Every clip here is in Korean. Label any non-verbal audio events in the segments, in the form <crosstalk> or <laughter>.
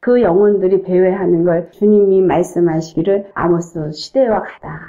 그 영혼들이 배회하는 걸 주님이 말씀하시기를 아모스 시대와 가다.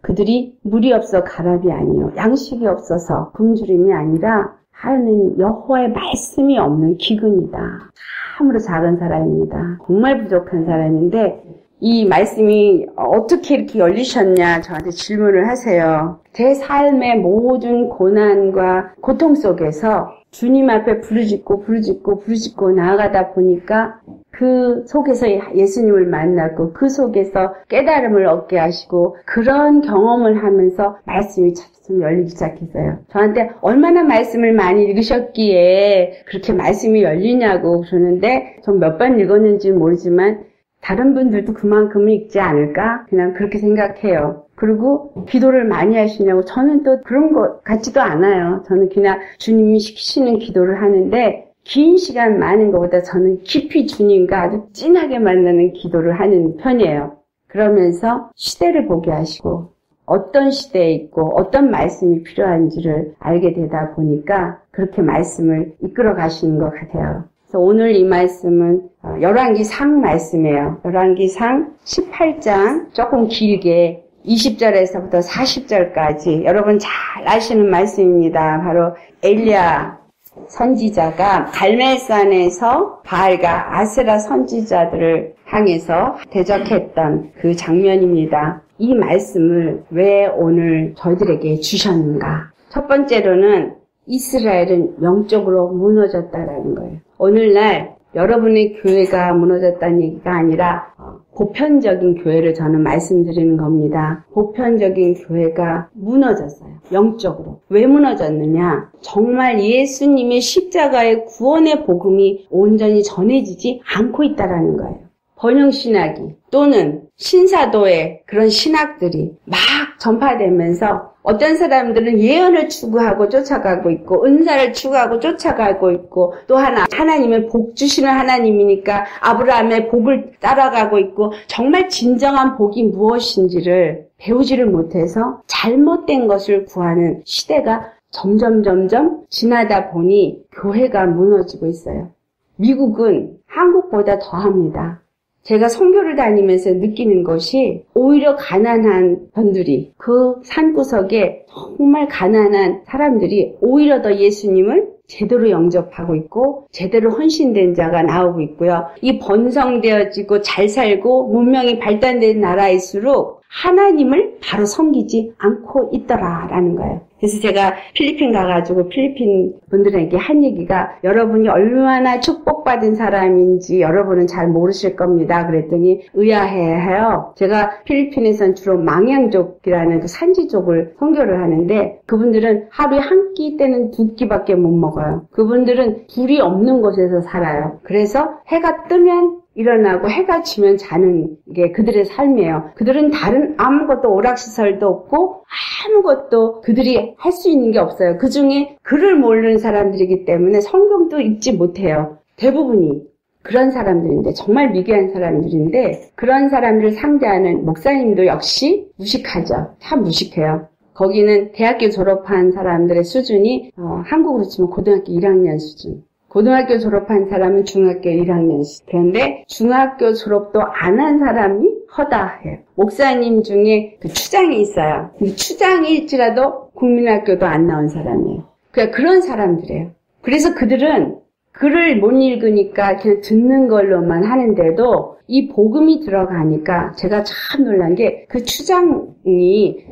그들이 물이 없어 가랍이 아니요 양식이 없어서 굶주림이 아니라 하느님 여호와의 말씀이 없는 기근이다. 참으로 작은 사람입니다. 정말 부족한 사람인데 이 말씀이 어떻게 이렇게 열리셨냐 저한테 질문을 하세요. 제 삶의 모든 고난과 고통 속에서 주님 앞에 부르짖고 부르짖고 부르짖고 나아가다 보니까 그 속에서 예수님을 만났고 그 속에서 깨달음을 얻게 하시고 그런 경험을 하면서 말씀이 좀 열리기 시작했어요. 저한테 얼마나 말씀을 많이 읽으셨기에 그렇게 말씀이 열리냐고 그러는데 전 몇 번 읽었는지 모르지만 다른 분들도 그만큼은 읽지 않을까? 그냥 그렇게 생각해요. 그리고 기도를 많이 하시냐고 저는 또 그런 것 같지도 않아요. 저는 그냥 주님이 시키시는 기도를 하는데 긴 시간 많은 것보다 저는 깊이 주님과 아주 진하게 만나는 기도를 하는 편이에요. 그러면서 시대를 보게 하시고 어떤 시대에 있고 어떤 말씀이 필요한지를 알게 되다 보니까 그렇게 말씀을 이끌어 가시는 것 같아요. 그래서 오늘 이 말씀은 어, 열왕기 상 말씀이에요. 열왕기 상 18장 조금 길게 20절에서부터 40절까지 여러분 잘 아시는 말씀입니다. 바로 엘리야 선지자가 갈멜산에서 바알과 아세라 선지자들을 향해서 대적했던 그 장면입니다. 이 말씀을 왜 오늘 저희들에게 주셨는가? 첫 번째로는 이스라엘은 영적으로 무너졌다라는 거예요. 오늘날 여러분의 교회가 무너졌다는 얘기가 아니라 어, 보편적인 교회를 저는 말씀드리는 겁니다. 보편적인 교회가 무너졌어요. 영적으로. 왜 무너졌느냐? 정말 예수님의 십자가의 구원의 복음이 온전히 전해지지 않고 있다라는 거예요. 번영신학이 또는 신사도의 그런 신학들이 막 전파되면서 어떤 사람들은 예언을 추구하고 쫓아가고 있고 은사를 추구하고 쫓아가고 있고 또 하나 하나님은 복 주시는 하나님이니까 아브라함의 복을 따라가고 있고 정말 진정한 복이 무엇인지를 배우지를 못해서 잘못된 것을 구하는 시대가 점점 점점 지나다 보니 교회가 무너지고 있어요. 미국은 한국보다 더 합니다. 제가 성교를 다니면서 느끼는 것이 오히려 가난한 분들이 그 산구석에 정말 가난한 사람들이 오히려 더 예수님을 제대로 영접하고 있고 제대로 헌신된 자가 나오고 있고요. 이 번성되어지고 잘 살고 문명이 발달된 나라일수록 하나님을 바로 섬기지 않고 있더라라는 거예요. 그래서 제가 필리핀 가가지고 필리핀 분들에게 한 얘기가 여러분이 얼마나 축복받은 사람인지 여러분은 잘 모르실 겁니다. 그랬더니 의아해해요. 제가 필리핀에선 주로 망양족이라는 그 산지족을 선교를 하는데 그분들은 하루에 한 끼 때는 두 끼밖에 못 먹어요. 그분들은 불이 없는 곳에서 살아요. 그래서 해가 뜨면 일어나고 해가 지면 자는 게 그들의 삶이에요. 그들은 다른 아무것도 오락시설도 없고 아무것도 그들이 할 수 있는 게 없어요. 그 중에 글을 모르는 사람들이기 때문에 성경도 읽지 못해요. 대부분이. 그런 사람들인데 정말 미개한 사람들인데 그런 사람들을 상대하는 목사님도 역시 무식하죠. 참 무식해요. 거기는 대학교 졸업한 사람들의 수준이 어, 한국으로 치면 고등학교 1학년 수준. 고등학교 졸업한 사람은 중학교 1학년씩. 그런데 중학교 졸업도 안 한 사람이 허다해요. 목사님 중에 그 추장이 있어요. 추장일지라도 국민학교도 안 나온 사람이에요. 그냥 그런 사람들이에요. 그래서 그들은 글을 못 읽으니까 그냥 듣는 걸로만 하는데도 이 복음이 들어가니까 제가 참 놀란 게 그 추장이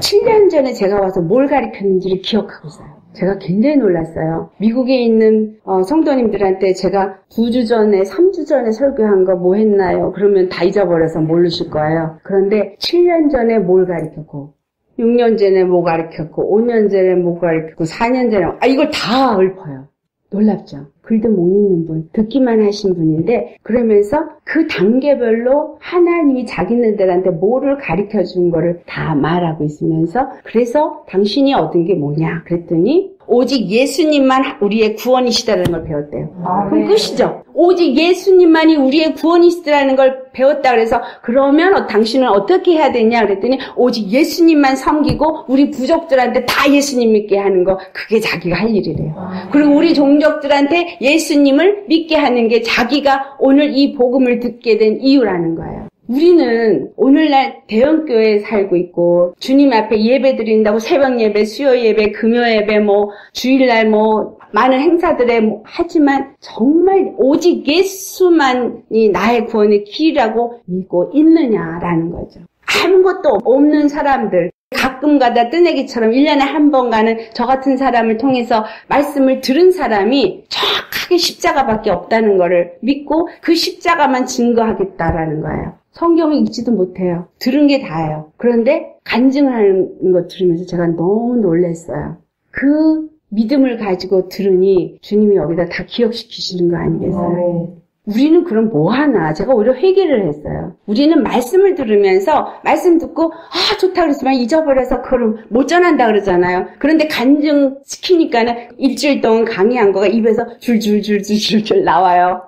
7년 전에 제가 와서 뭘 가르쳤는지를 기억하고 있어요. 제가 굉장히 놀랐어요. 미국에 있는 어, 성도님들한테 제가 2주 전에, 3주 전에 설교한 거 뭐 했나요? 그러면 다 잊어버려서 모르실 거예요. 그런데 7년 전에 뭘 가르쳤고, 6년 전에 뭐 가르쳤고, 5년 전에 뭐 가르쳤고, 4년 전에, 아, 이걸 다 읊어요. 놀랍죠? 글도 못 읽는 분, 듣기만 하신 분인데, 그러면서 그 단계별로 하나님이 자기네들한테 뭐를 가르쳐 준 거를 다 말하고 있으면서, 그래서 당신이 얻은 게 뭐냐? 그랬더니, 오직 예수님만 우리의 구원이시다는 걸 배웠대요. 아, 그럼 네. 끝이죠. 오직 예수님만이 우리의 구원이시다는 걸 배웠다 그래서 그러면 어, 당신은 어떻게 해야 되냐 그랬더니 오직 예수님만 섬기고 우리 부족들한테 다 예수님 믿게 하는 거 그게 자기가 할 일이래요. 아, 그리고 우리 종족들한테 예수님을 믿게 하는 게 자기가 오늘 이 복음을 듣게 된 이유라는 거예요. 우리는 오늘날 대형교회에 살고 있고 주님 앞에 예배 드린다고 새벽 예배, 수요 예배, 금요 예배, 뭐 주일날 뭐 많은 행사들에 뭐 하지만 정말 오직 예수만이 나의 구원의 길이라고 믿고 있느냐라는 거죠. 아무것도 없는 사람들, 가끔 가다 뜨내기처럼 1년에 한 번 가는 저 같은 사람을 통해서 말씀을 들은 사람이 정확하게 십자가밖에 없다는 것을 믿고 그 십자가만 증거하겠다라는 거예요. 성경을 읽지도 못해요. 들은 게 다예요. 그런데 간증을 하는 거 들으면서 제가 너무 놀랐어요. 그 믿음을 가지고 들으니 주님이 여기다 다 기억시키시는 거 아니겠어요? 네. 우리는 그럼 뭐 하나? 제가 오히려 회개를 했어요. 우리는 말씀을 들으면서 말씀 듣고 아 좋다 그랬지만 잊어버려서 그걸 못 전한다 그러잖아요. 그런데 간증 시키니까는 일주일 동안 강의한 거가 입에서 줄줄줄줄줄줄 나와요.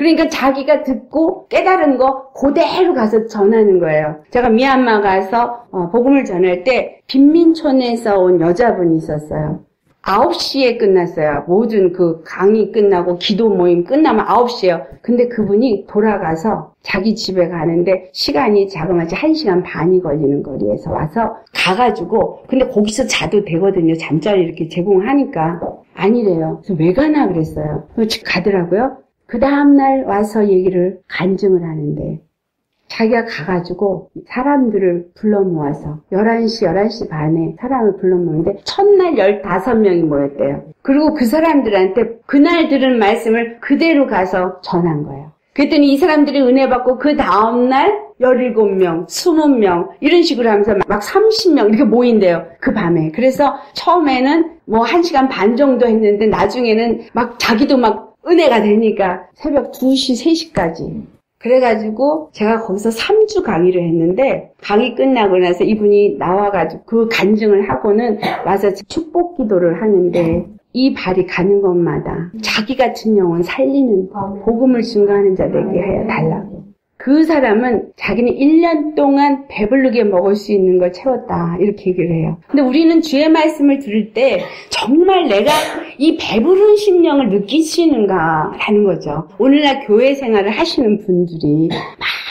그러니까 자기가 듣고 깨달은 거 그대로 가서 전하는 거예요. 제가 미얀마 가서 어, 복음을 전할 때 빈민촌에서 온 여자분이 있었어요. 9시에 끝났어요. 모든 그 강의 끝나고 기도 모임 끝나면 9시에요. 근데 그분이 돌아가서 자기 집에 가는데 시간이 자그마치 1시간 반이 걸리는 거리에서 와서 가가지고 근데 거기서 자도 되거든요. 잠자리 이렇게 제공하니까. 아니래요. 그래서 왜 가나 그랬어요. 가더라고요. 그 다음날 와서 얘기를 간증을 하는데 자기가 가가지고 사람들을 불러 모아서 11시, 11시 반에 사람을 불러 모으는데 첫날 15명이 모였대요. 그리고 그 사람들한테 그날 들은 말씀을 그대로 가서 전한 거예요. 그랬더니 이 사람들이 은혜 받고 그 다음날 17명, 20명 이런 식으로 하면서 막 30명 이렇게 모인대요. 그 밤에. 그래서 처음에는 뭐 1시간 반 정도 했는데 나중에는 막 자기도 막 은혜가 되니까 새벽 2시, 3시까지. 그래가지고 제가 거기서 3주 강의를 했는데 강의 끝나고 나서 이분이 나와가지고 그 간증을 하고는 와서 축복 기도를 하는데 이 발이 가는 곳마다 자기 같은 영혼 살리는 복음을 증거하는 자 되게 하여 달라고. 그 사람은 자기는 1년 동안 배부르게 먹을 수 있는 걸 채웠다. 이렇게 얘기를 해요. 근데 우리는 주의 말씀을 들을 때 정말 내가 이 배부른 심령을 느끼시는가 라는 거죠. 오늘날 교회 생활을 하시는 분들이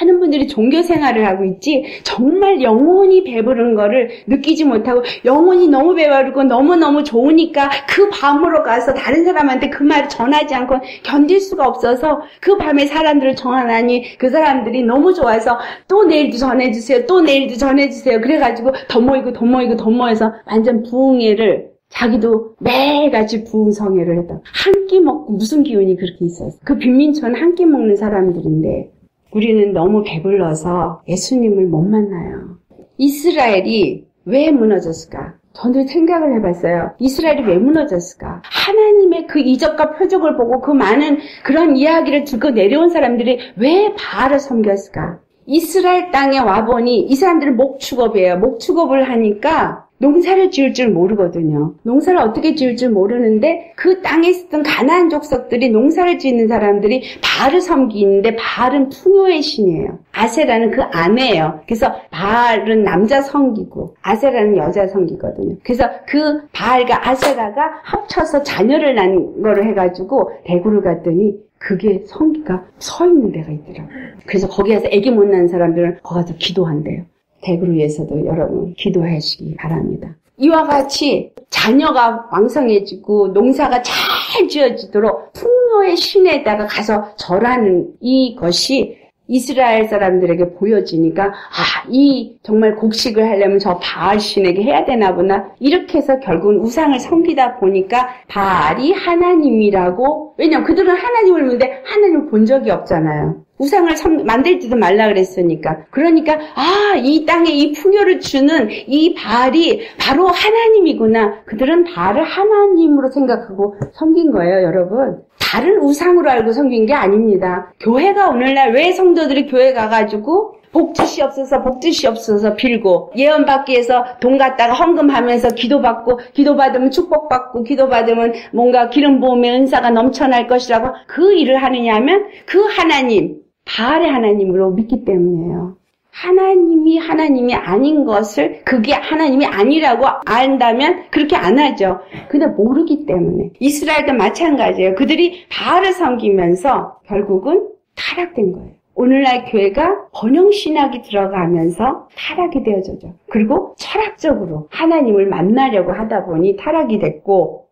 많은 분들이 종교 생활을 하고 있지 정말 영혼이 배부른 거를 느끼지 못하고 영혼이 너무 배부르고 너무너무 좋으니까 그 밤으로 가서 다른 사람한테 그 말을 전하지 않고 견딜 수가 없어서 그 밤에 사람들을 전하니 그 사람 들이 너무 좋아서 또 내일도 전해주세요. 또 내일도 전해주세요. 그래가지고 더 모이고 더 모이고 더 모여서 완전 부흥회를 자기도 매일같이 부흥성회를 했다. 한 끼 먹고 무슨 기운이 그렇게 있었어. 그 빈민촌 한 끼 먹는 사람들인데 우리는 너무 배불러서 예수님을 못 만나요. 이스라엘이 왜 무너졌을까? 저는 생각을 해봤어요. 이스라엘이 왜 무너졌을까? 하나님의 그 이적과 표적을 보고 그 많은 그런 이야기를 듣고 내려온 사람들이 왜 바알을 섬겼을까? 이스라엘 땅에 와보니 이 사람들은 목축업이에요. 목축업을 하니까 농사를 지을 줄 모르거든요. 농사를 어떻게 지을 줄 모르는데 그 땅에 있었던 가나안 족속들이 농사를 짓는 사람들이 바알을 섬기는데 바알은 풍요의 신이에요. 아세라는 그 아내예요. 그래서 바알은 남자 성기고 아세라는 여자 성기거든요. 그래서 그 바알과 아세라가 합쳐서 자녀를 낳은 거를 해가지고 대구를 갔더니 그게 성기가 서 있는 데가 있더라고요. 그래서 거기에서 아기 못 낳은 사람들은 거기 가서 기도한대요. 대구를 위해서도 여러분 기도하시기 바랍니다. 이와 같이 자녀가 왕성해지고 농사가 잘 지어지도록 풍요의 신에다가 가서 절하는 이것이 이스라엘 사람들에게 보여지니까 아, 이 정말 곡식을 하려면 저 바알 신에게 해야 되나 보나 이렇게 해서 결국은 우상을 섬기다 보니까 바알이 하나님이라고 왜냐면 그들은 하나님을 믿는데 하나님을 본 적이 없잖아요. 우상을 참, 만들지도 말라 그랬으니까. 그러니까, 아, 이 땅에 이 풍요를 주는 이 바알이 바로 하나님이구나. 그들은 바알을 하나님으로 생각하고 섬긴 거예요, 여러분. 다른 우상으로 알고 섬긴 게 아닙니다. 교회가 오늘날 왜 성도들이 교회 가가지고 복주시 없어서 복주시 없어서 빌고 예언 받기 위해서 돈 갖다가 헌금하면서 기도받고 기도받으면 축복받고 기도받으면 뭔가 기름 부음의 은사가 넘쳐날 것이라고 그 일을 하느냐 하면 그 하나님 바알의 하나님으로 믿기 때문이에요. 하나님이 하나님이 아닌 것을 그게 하나님이 아니라고 안다면 그렇게 안 하죠. 근데 모르기 때문에 이스라엘도 마찬가지예요. 그들이 바알을 섬기면서 결국은 타락된 거예요. 오늘날 교회가 번영 신학이 들어가면서 타락이 되어져죠. 그리고 철학적으로 하나님을 만나려고 하다 보니 타락이 됐고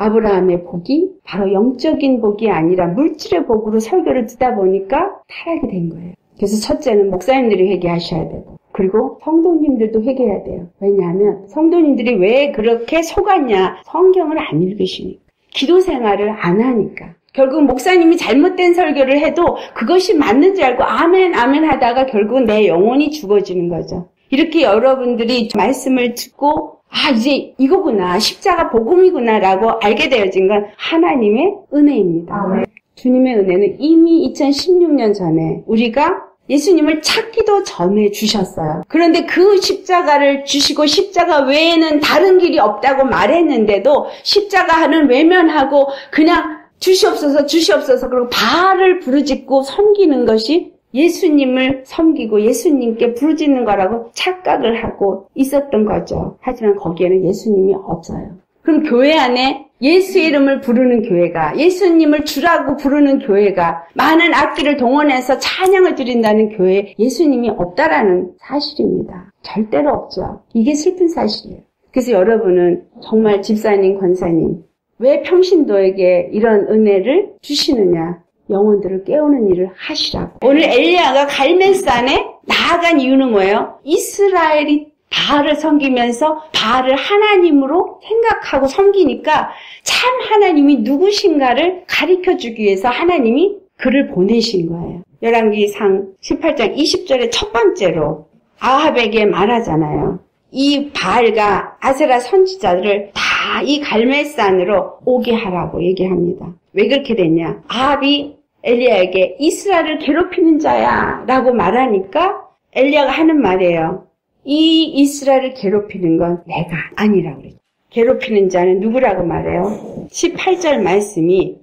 아브라함의 복이 바로 영적인 복이 아니라 물질의 복으로 설교를 듣다 보니까 타락이 된 거예요. 그래서 첫째는 목사님들이 회개하셔야 되고 그리고 성도님들도 회개해야 돼요. 왜냐하면 성도님들이 왜 그렇게 속았냐? 성경을 안 읽으시니까. 기도 생활을 안 하니까. 결국 목사님이 잘못된 설교를 해도 그것이 맞는 줄 알고 아멘 아멘 하다가 결국 내 영혼이 죽어지는 거죠. 이렇게 여러분들이 말씀을 듣고 아 이제 이거구나 십자가 복음이구나라고 알게 되어진 건 하나님의 은혜입니다. 아, 주님의 은혜는 이미 2016년 전에 우리가 예수님을 찾기도 전에 주셨어요. 그런데 그 십자가를 주시고 십자가 외에는 다른 길이 없다고 말했는데도 십자가는 외면하고 그냥 주시옵소서 주시옵소서 그리고 바알을 부르짖고 섬기는 것이 예수님을 섬기고 예수님께 부르짖는 거라고 착각을 하고 있었던 거죠. 하지만 거기에는 예수님이 없어요. 그럼 교회 안에 예수 이름을 부르는 교회가 예수님을 주라고 부르는 교회가 많은 악기를 동원해서 찬양을 드린다는 교회에 예수님이 없다라는 사실입니다. 절대로 없죠. 이게 슬픈 사실이에요. 그래서 여러분은 정말 집사님, 권사님 왜 평신도에게 이런 은혜를 주시느냐? 영혼들을 깨우는 일을 하시라고. 오늘 엘리야가 갈멜산에 나아간 이유는 뭐예요? 이스라엘이 바알을 섬기면서 바알을 하나님으로 생각하고 섬기니까 참 하나님이 누구신가를 가르쳐 주기 위해서 하나님이 그를 보내신 거예요. 열왕기상 18장 20절의 첫 번째로 아합에게 말하잖아요. 이 바알과 아세라 선지자들을 다 이 갈멜산으로 오게 하라고 얘기합니다. 왜 그렇게 됐냐? 아합이 엘리야에게 이스라엘을 괴롭히는 자야 라고 말하니까 엘리야가 하는 말이에요. 이 이스라엘을 괴롭히는 건 내가 아니라고 그랬죠. 괴롭히는 자는 누구라고 말해요? 18절 말씀이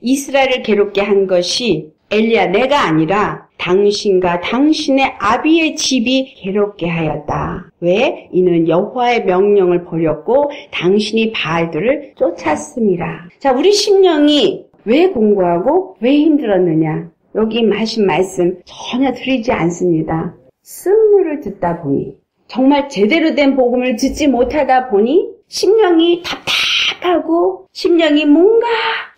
이스라엘을 괴롭게 한 것이 엘리야 내가 아니라 당신과 당신의 아비의 집이 괴롭게 하였다. 왜? 이는 여호와의 명령을 버렸고 당신이 바알들을 쫓았습니다. 자, 우리 심령이 왜 공부하고 왜 힘들었느냐? 여기 하신 말씀 전혀 드리지 않습니다. 쓴물을 듣다 보니 정말 제대로 된 복음을 듣지 못하다 보니 심령이 답답하고 심령이 뭔가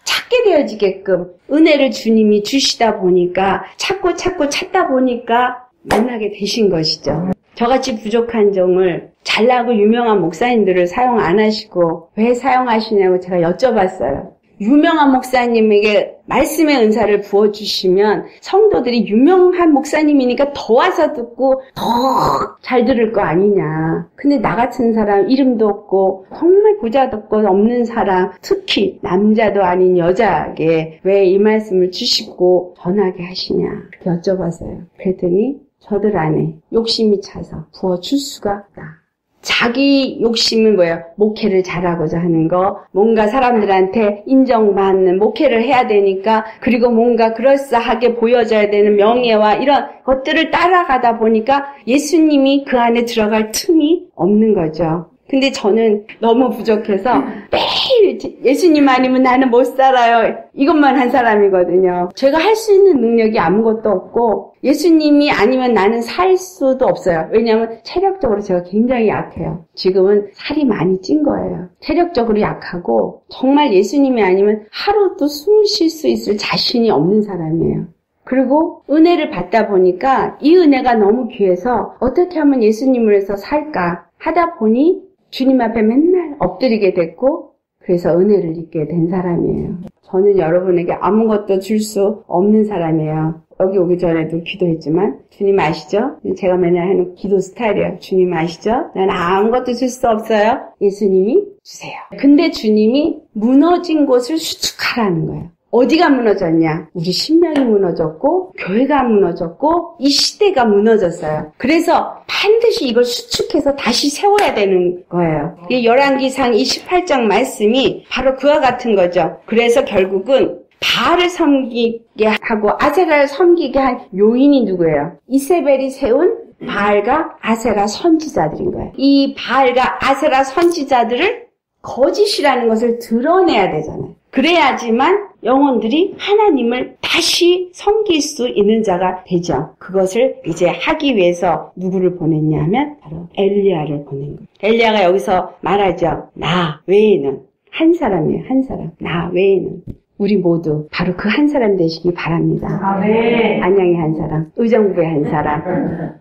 찾게 되어지게끔 은혜를 주님이 주시다 보니까 찾고 찾고 찾다 보니까 만나게 되신 것이죠. 저같이 부족한 종을 잘나고 유명한 목사님들을 사용 안 하시고 왜 사용하시냐고 제가 여쭤봤어요. 유명한 목사님에게 말씀의 은사를 부어주시면 성도들이 유명한 목사님이니까 더 와서 듣고 더 잘 들을 거 아니냐. 근데 나 같은 사람 이름도 없고 정말 부자도 없고 없는 사람 특히 남자도 아닌 여자에게 왜 이 말씀을 주시고 전하게 하시냐 여쭤봤어요. 그랬더니 저들 안에 욕심이 차서 부어줄 수가 없다. 자기 욕심은 뭐예요? 목회를 잘하고자 하는 거, 뭔가 사람들한테 인정받는 목회를 해야 되니까, 그리고 뭔가 그럴싸하게 보여져야 되는 명예와 이런 것들을 따라가다 보니까 예수님이 그 안에 들어갈 틈이 없는 거죠. 근데 저는 너무 부족해서 매일 예수님 아니면 나는 못 살아요. 이것만 한 사람이거든요. 제가 할 수 있는 능력이 아무것도 없고 예수님이 아니면 나는 살 수도 없어요. 왜냐하면 체력적으로 제가 굉장히 약해요. 지금은 살이 많이 찐 거예요. 체력적으로 약하고 정말 예수님이 아니면 하루도 숨 쉴 수 있을 자신이 없는 사람이에요. 그리고 은혜를 받다 보니까 이 은혜가 너무 귀해서 어떻게 하면 예수님을 해서 살까 하다 보니 주님 앞에 맨날 엎드리게 됐고 그래서 은혜를 입게 된 사람이에요. 저는 여러분에게 아무것도 줄 수 없는 사람이에요. 여기 오기 전에도 기도했지만 주님 아시죠? 제가 맨날 하는 기도 스타일이에요. 주님 아시죠? 난 아무것도 줄 수 없어요. 예수님이 주세요. 근데 주님이 무너진 곳을 수축하라는 거예요. 어디가 무너졌냐? 우리 신명이 무너졌고 교회가 무너졌고 이 시대가 무너졌어요. 그래서 반드시 이걸 수축해서 다시 세워야 되는 거예요. 이 열왕기상 28장 말씀이 바로 그와 같은 거죠. 그래서 결국은 바알을 섬기게 하고 아세라를 섬기게 한 요인이 누구예요? 이세벨이 세운 바알과 아세라 선지자들인 거예요. 이 바알과 아세라 선지자들을 거짓이라는 것을 드러내야 되잖아요. 그래야지만 영혼들이 하나님을 다시 섬길 수 있는 자가 되죠. 그것을 이제 하기 위해서 누구를 보냈냐 하면 바로 엘리야를 보낸 거예요. 엘리야가 여기서 말하죠. 나 외에는 한 사람이에요. 한 사람. 나 외에는. 우리 모두 바로 그 한 사람 되시기 바랍니다. 아, 네. 안양의 한 사람, 의정부의 한 사람,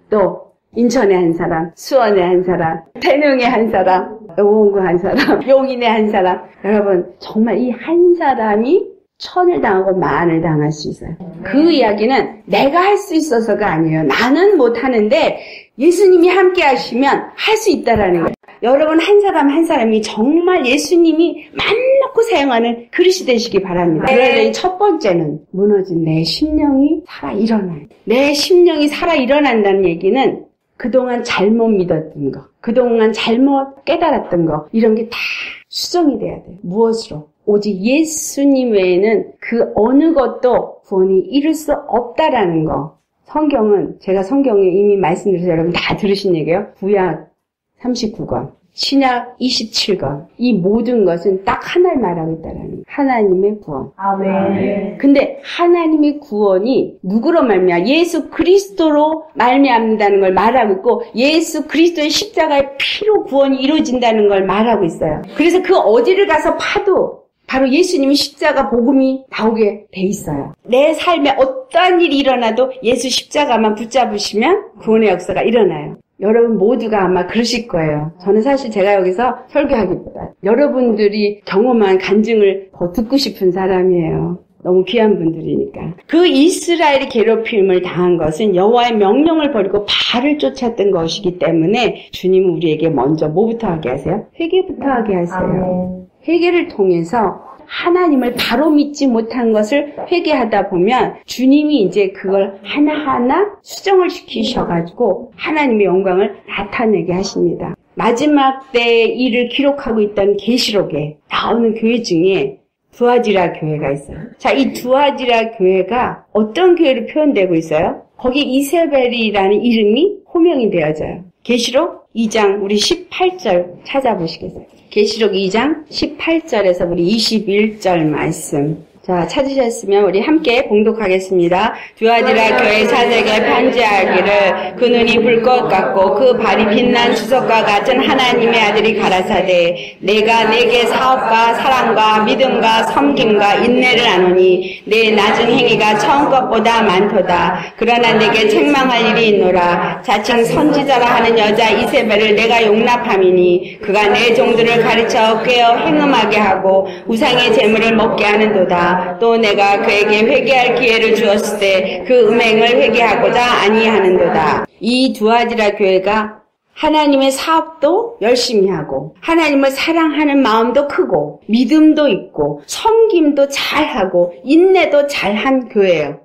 또 인천의 한 사람, 수원의 한 사람, 태릉의 한 사람, 오원구 한 사람, 용인의 한 사람. 여러분 정말 이 한 사람이 천을 당하고 만을 당할 수 있어요. 그 이야기는 내가 할 수 있어서가 아니에요. 나는 못하는데 예수님이 함께 하시면 할 수 있다라는 거예요. 여러분 한 사람 한 사람이 정말 예수님이 맘 놓고 사용하는 그릇이 되시기 바랍니다. 그런데 첫 번째는 무너진 내 심령이 살아 일어나요. 내 심령이 살아 일어난다는 얘기는 그동안 잘못 믿었던 거, 그동안 잘못 깨달았던 거, 이런 게 다 수정이 돼야 돼요. 무엇으로? 오직 예수님 외에는 그 어느 것도 구원이 이룰 수 없다라는 거. 성경은 제가 성경에 이미 말씀드려서 여러분 다 들으신 얘기예요. 구약 39권. 신약 27권. 이 모든 것은 딱 하나를 말하고 있다는 거예요. 하나님의 구원. 아멘. 근데 하나님의 구원이 누구로 말미암아 예수 그리스도로 말미암는다는 걸 말하고 있고 예수 그리스도의 십자가의 피로 구원이 이루어진다는 걸 말하고 있어요. 그래서 그 어디를 가서 파도 바로 예수님이 십자가 복음이 나오게 돼 있어요. 내 삶에 어떠한 일이 일어나도 예수 십자가만 붙잡으시면 구원의 역사가 일어나요. 여러분 모두가 아마 그러실 거예요. 저는 사실 제가 여기서 설교하기보다 여러분들이 경험한 간증을 더 듣고 싶은 사람이에요. 너무 귀한 분들이니까. 그 이스라엘이 괴롭힘을 당한 것은 여호와의 명령을 버리고 발을 쫓았던 것이기 때문에 주님은 우리에게 먼저 뭐부터 하게 하세요? 회개부터 하게 하세요. 회개를 통해서 하나님을 바로 믿지 못한 것을 회개하다 보면 주님이 이제 그걸 하나하나 수정을 시키셔가지고 하나님의 영광을 나타내게 하십니다. 마지막 때의 일을 기록하고 있던 계시록에 나오는 교회 중에 두아지라 교회가 있어요. 자, 이 두아지라 교회가 어떤 교회로 표현되고 있어요? 거기 이세벨이라는 이름이 호명이 되어져요. 계시록 2장 우리 18절 찾아보시겠어요? 계시록 2장 18절에서 우리 21절 말씀 자, 찾으셨으면 우리 함께 봉독하겠습니다. 두아디라 교회 사제에게 편지하기를 그 눈이 불꽃 같고 그 발이 빛난 주석과 같은 하나님의 아들이 가라사대 내가 내게 사업과 사랑과 믿음과 섬김과 인내를 안오니 내 낮은 행위가 처음 것보다 많도다. 그러나 내게 책망할 일이 있노라. 자칭 선지자라 하는 여자 이세벨을 내가 용납함이니 그가 내 종들을 가르쳐 꿰어 행음하게 하고 우상의 재물을 먹게 하는도다. 또 내가 그에게 회개할 기회를 주었을 때 그 음행을 회개하고자 아니하는도다. 이 두 아지라 교회가 하나님의 사업도 열심히 하고 하나님을 사랑하는 마음도 크고 믿음도 있고 섬김도 잘하고 인내도 잘한 교회예요.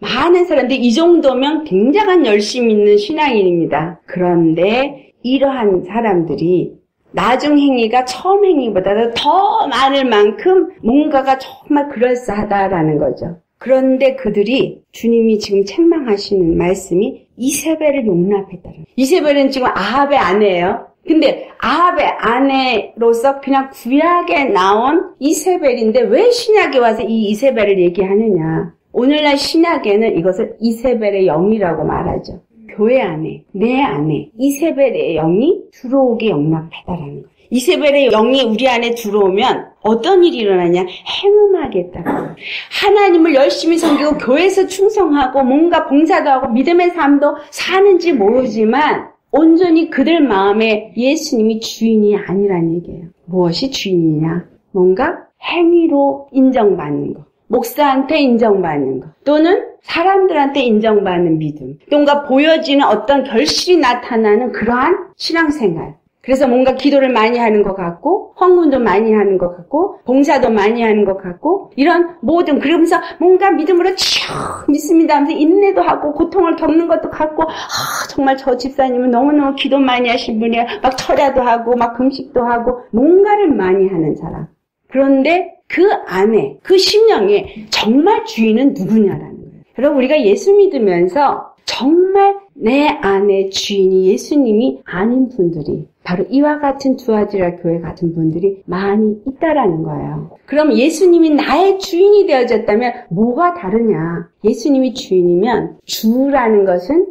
많은 사람들이 이 정도면 굉장한 열심 있는 신앙인입니다. 그런데 이러한 사람들이 나중 행위가 처음 행위보다도 더 많을 만큼 뭔가가 정말 그럴싸하다라는 거죠. 그런데 그들이 주님이 지금 책망하시는 말씀이 이세벨을 용납했다는 이세벨은 지금 아합의 아내예요. 근데 아합의 아내로서 그냥 구약에 나온 이세벨인데 왜 신약에 와서 이 이세벨을 얘기하느냐. 오늘날 신약에는 이것을 이세벨의 영이라고 말하죠. 교회 안에, 내 안에 이세벨의 영이 들어오게 영납해달라는 거예요. 이세벨의 영이 우리 안에 들어오면 어떤 일이 일어나냐? 행음하겠다. 하나님을 열심히 섬기고 교회에서 충성하고 뭔가 봉사도 하고 믿음의 삶도 사는지 모르지만 온전히 그들 마음에 예수님이 주인이 아니란 얘기예요. 무엇이 주인이냐? 뭔가 행위로 인정받는 것. 목사한테 인정받는 것. 또는 사람들한테 인정받는 믿음. 뭔가 보여지는 어떤 결실이 나타나는 그러한 신앙생활. 그래서 뭔가 기도를 많이 하는 것 같고, 헌문도 많이 하는 것 같고, 봉사도 많이 하는 것 같고, 이런 모든, 그러면서 뭔가 믿음으로 쭉 믿습니다 하면서 인내도 하고, 고통을 겪는 것도 같고, 아, 정말 저 집사님은 너무너무 기도 많이 하신 분이야. 막 철야도 하고, 막 금식도 하고, 뭔가를 많이 하는 사람. 그런데 그 안에, 그 심령에 정말 주인은 누구냐라는 거예요. 여러분, 우리가 예수 믿으면서 정말 내 안에 주인이 예수님이 아닌 분들이 바로 이와 같은 두아지라 교회 같은 분들이 많이 있다라는 거예요. 그럼 예수님이 나의 주인이 되어졌다면 뭐가 다르냐? 예수님이 주인이면 주라는 것은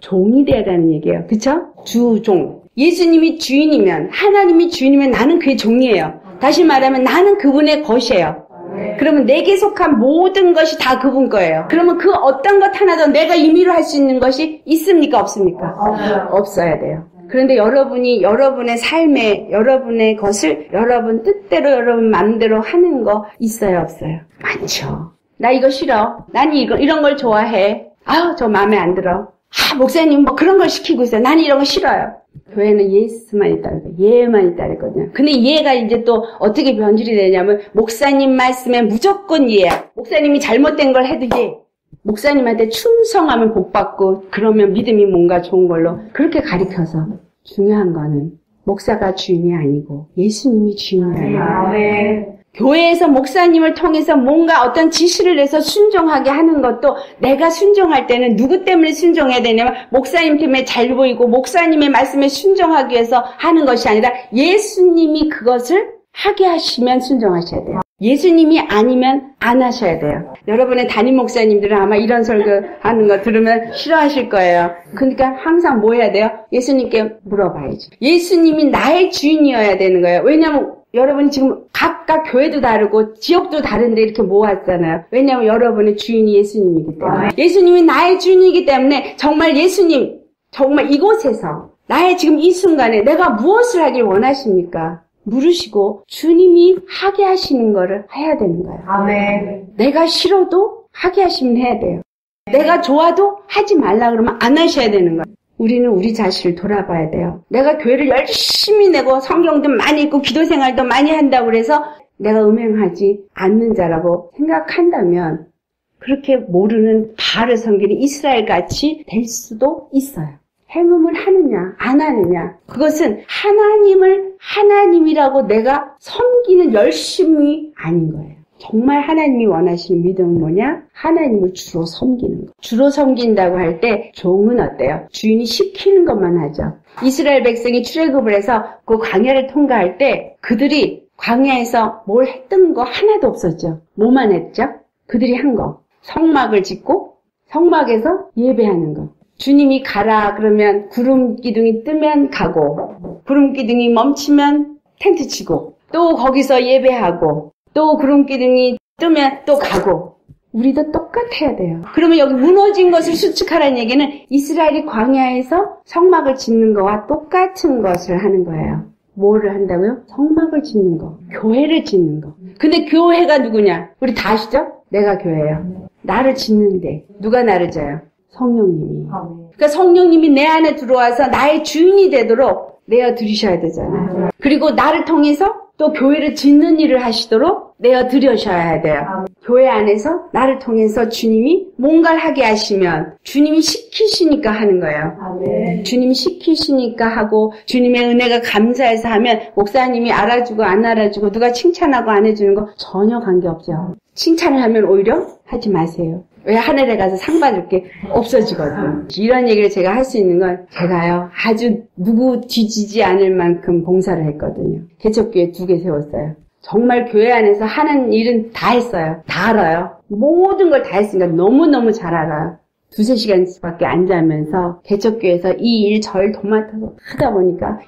종이 되어야하는 얘기예요. 그쵸? 주, 종. 예수님이 주인이면, 하나님이 주인이면 나는 그의 종이에요. 다시 말하면 나는 그분의 것이에요. 그러면 내게 속한 모든 것이 다 그분 거예요. 그러면 그 어떤 것 하나도 내가 임의로 할 수 있는 것이 있습니까? 없습니까? 없어야 돼요. 그런데 여러분이 여러분의 삶에 여러분의 것을 여러분 뜻대로 여러분 마음대로 하는 거 있어요, 없어요? 많죠. 나 이거 싫어. 난 이거 이런 걸 좋아해. 아우, 저 마음에 안 들어. 아, 목사님 뭐 그런 걸 시키고 있어요. 나는 이런 거 싫어요. 교회는 예수만 있다 그래. 예만 있다 그랬거든요. 근데 예가 이제 또 어떻게 변질이 되냐면 목사님 말씀에 무조건 예야. 목사님이 잘못된 걸 해도 예. 목사님한테 충성하면 복 받고 그러면 믿음이 뭔가 좋은 걸로 그렇게 가리켜서 중요한 거는 목사가 주인이 아니고 예수님이 주인이에요. 교회에서 목사님을 통해서 뭔가 어떤 지시를 내서 순종하게 하는 것도 내가 순종할 때는 누구 때문에 순종해야 되냐면 목사님 때문에 잘 보이고 목사님의 말씀에 순종하기 위해서 하는 것이 아니라 예수님이 그것을 하게 하시면 순종하셔야 돼요. 예수님이 아니면 안 하셔야 돼요. 여러분의 담임 목사님들은 아마 이런 설교 하는 거 들으면 싫어하실 거예요. 그러니까 항상 뭐 해야 돼요? 예수님께 물어봐야지. 예수님이 나의 주인이어야 되는 거예요. 왜냐하면 여러분이 지금 각각 교회도 다르고 지역도 다른데 이렇게 모았잖아요. 왜냐하면 여러분의 주인이 예수님이기 때문에. 예수님이 나의 주인이기 때문에 정말 예수님, 정말 이곳에서 나의 지금 이 순간에 내가 무엇을 하길 원하십니까? 물으시고 주님이 하게 하시는 거를 해야 되는 거예요. 아멘. 내가 싫어도 하게 하시면 해야 돼요. 내가 좋아도 하지 말라 그러면 안 하셔야 되는 거예요. 우리는 우리 자신을 돌아봐야 돼요. 내가 교회를 열심히 내고 성경도 많이 읽고 기도 생활도 많이 한다고 그래서 내가 음행하지 않는 자라고 생각한다면 그렇게 모르는 바를 섬기는 이스라엘 같이 될 수도 있어요. 행음을 하느냐, 안 하느냐. 그것은 하나님을 하나님이라고 내가 섬기는 열심이 아닌 거예요. 정말 하나님이 원하시는 믿음은 뭐냐? 하나님을 주로 섬기는 거. 주로 섬긴다고 할 때 종은 어때요? 주인이 시키는 것만 하죠. 이스라엘 백성이 출애굽을 해서 그 광야를 통과할 때 그들이 광야에서 뭘 했던 거 하나도 없었죠. 뭐만 했죠? 그들이 한 거. 성막을 짓고 성막에서 예배하는 거. 주님이 가라 그러면 구름 기둥이 뜨면 가고 구름 기둥이 멈추면 텐트 치고 또 거기서 예배하고 또 구름 기둥이 뜨면 또 가고 우리도 똑같아야 돼요. 그러면 여기 무너진 것을 수축하라는 얘기는 이스라엘이 광야에서 성막을 짓는 거와 똑같은 것을 하는 거예요. 뭐를 한다고요? 성막을 짓는 거. 교회를 짓는 거. 근데 교회가 누구냐? 우리 다 아시죠? 내가 교회예요. 나를 짓는데 누가 나를 져요? 성령님이. 그러니까 성령님이 내 안에 들어와서 나의 주인이 되도록 내어 드리셔야 되잖아요. 그리고 나를 통해서 또 교회를 짓는 일을 하시도록 내어 드려셔야 돼요. 교회 안에서 나를 통해서 주님이 뭔가를 하게 하시면 주님이 시키시니까 하는 거예요. 아멘. 주님이 시키시니까 하고 주님의 은혜가 감사해서 하면 목사님이 알아주고 안 알아주고 누가 칭찬하고 안 해주는 거 전혀 관계없죠. 칭찬을 하면 오히려 하지 마세요. 왜 하늘에 가서 상 받을 게 없어지거든. 이런 얘기를 제가 할 수 있는 건 제가요 아주 누구 뒤지지 않을 만큼 봉사를 했거든요. 개척교회 두 개 세웠어요. 정말 교회 안에서 하는 일은 다 했어요. 다 알아요. 모든 걸 다 했으니까 너무너무 잘 알아요. 두세 시간밖에 안 자면서 개척교회에서 이 일 절 도맡아서 하다 보니까 야